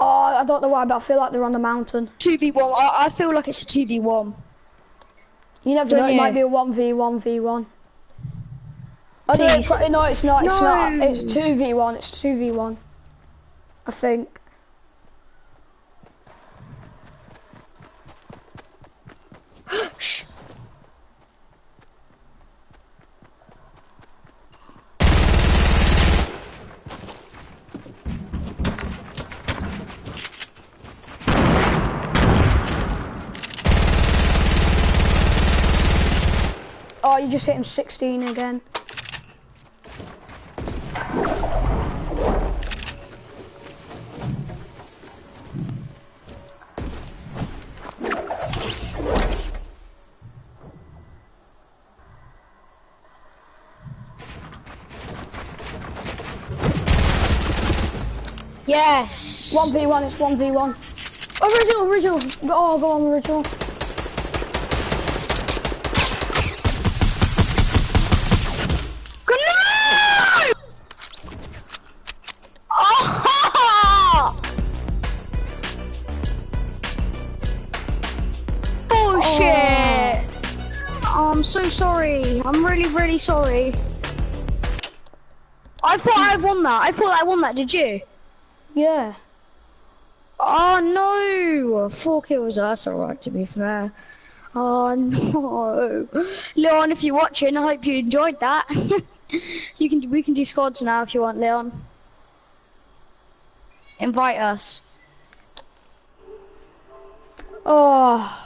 Speaker 1: Oh, I don't know why, but I feel like they're on the mountain.
Speaker 2: 2v1, I, I feel like it's a 2v1.
Speaker 1: You never
Speaker 2: Don't
Speaker 1: know, it might be a 1v1 v1. Oh, no, it's, no, it's not, it's not. It's 2v1, it's 2v1. I think.
Speaker 2: Shh.
Speaker 1: Oh, you just hit him 16 again.
Speaker 2: Yes.
Speaker 1: 1v1, it's 1v1. Original, original. Oh, go on, original.
Speaker 2: Really, really sorry. I thought I won that. I thought I won that. Did you?
Speaker 1: Yeah.
Speaker 2: Oh no! Four kills. That's alright. To be fair. Oh no, Leon, if you're watching, I hope you enjoyed that. you can we can do squads now if you want, Leon. Invite us.
Speaker 1: Oh.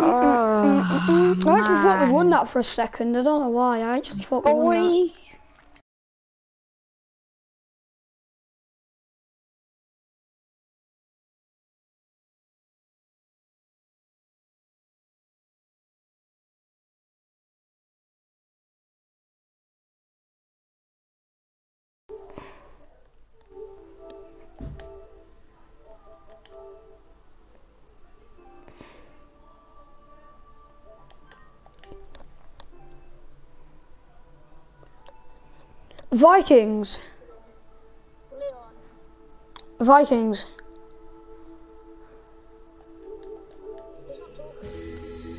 Speaker 2: Oh,
Speaker 1: I actually thought we won that for a second. I don't know why. I actually thought we won that. Vikings. Vikings.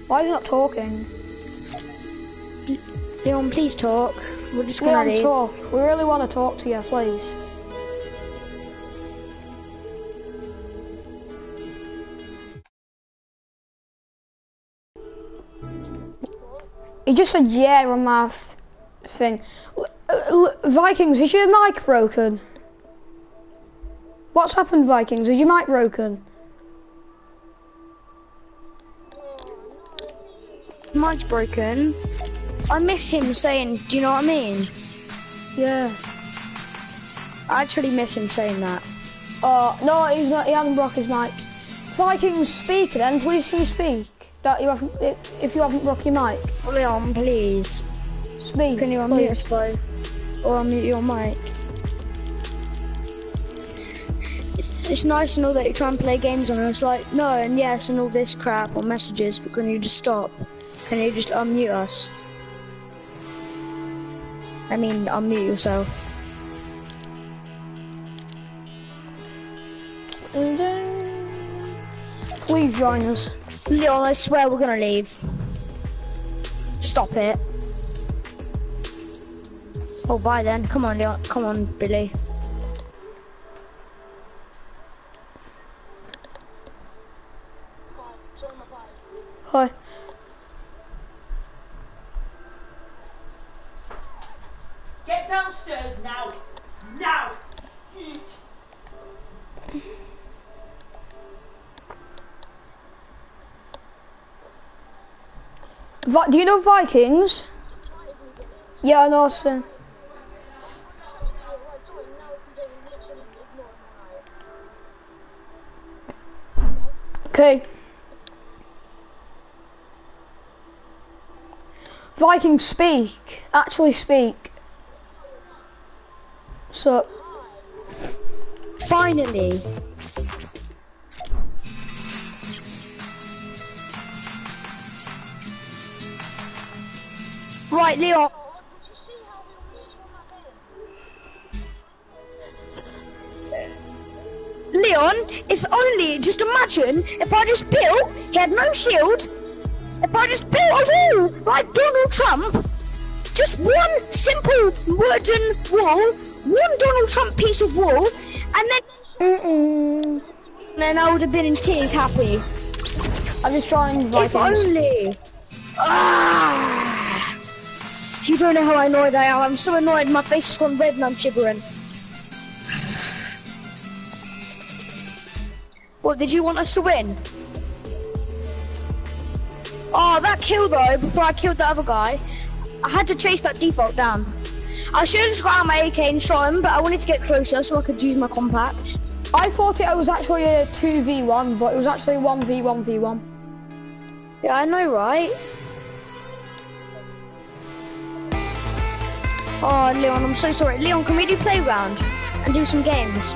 Speaker 1: Why is he not talking?
Speaker 2: Leon, please talk. We're just gonna
Speaker 1: Leon,
Speaker 2: leave.
Speaker 1: talk. We really want to talk to you, please. He just said yeah on my thing. Vikings, is your mic broken? What's happened, Vikings? Is your mic broken?
Speaker 2: Mike's broken. I miss him saying, do you know what I mean?
Speaker 1: Yeah.
Speaker 2: I actually miss him saying that.
Speaker 1: Uh, no, he's not. He hasn't broke his mic. Vikings, speak then. Please, can you speak? That you haven't. If you haven't broke your mic,
Speaker 2: Leon, please.
Speaker 1: speak.
Speaker 2: Can you unmute
Speaker 1: please.
Speaker 2: us both? Or unmute your mic? It's, it's nice and all that you try and play games on us, like, no and yes and all this crap or messages, but can you just stop? Can you just unmute us? I mean, unmute yourself.
Speaker 1: Please join us.
Speaker 2: Leon, I swear we're gonna leave. Stop it. Oh, bye then. Come on, Leon. Come on, Billy.
Speaker 1: Hi.
Speaker 4: Get downstairs now. Now.
Speaker 1: do you know Vikings? Yeah, I know. Okay. Vikings speak. Actually speak. So,
Speaker 2: Finally. Right. Leon, if just imagine if I just built, he had no shield, if I just built a wall like Donald Trump, just one simple wooden wall, one Donald Trump piece of wall, and then
Speaker 1: mm-mm.
Speaker 2: then I would have been in tears happy.
Speaker 1: I'm just trying
Speaker 2: If
Speaker 1: Vikings.
Speaker 2: only. Ah. You don't know how annoyed I am. I'm so annoyed. My face has gone red and I'm shivering. What, did you want us to win? Oh, that kill though, before I killed the other guy, I had to chase that default down. I should have just got out my AK and shot him, but I wanted to get closer so I could use my compacts.
Speaker 1: I thought it was actually a 2v1, but it was actually 1v1v1.
Speaker 2: Yeah, I know, right? Oh, Leon, I'm so sorry. Leon, can we do playground and do some games?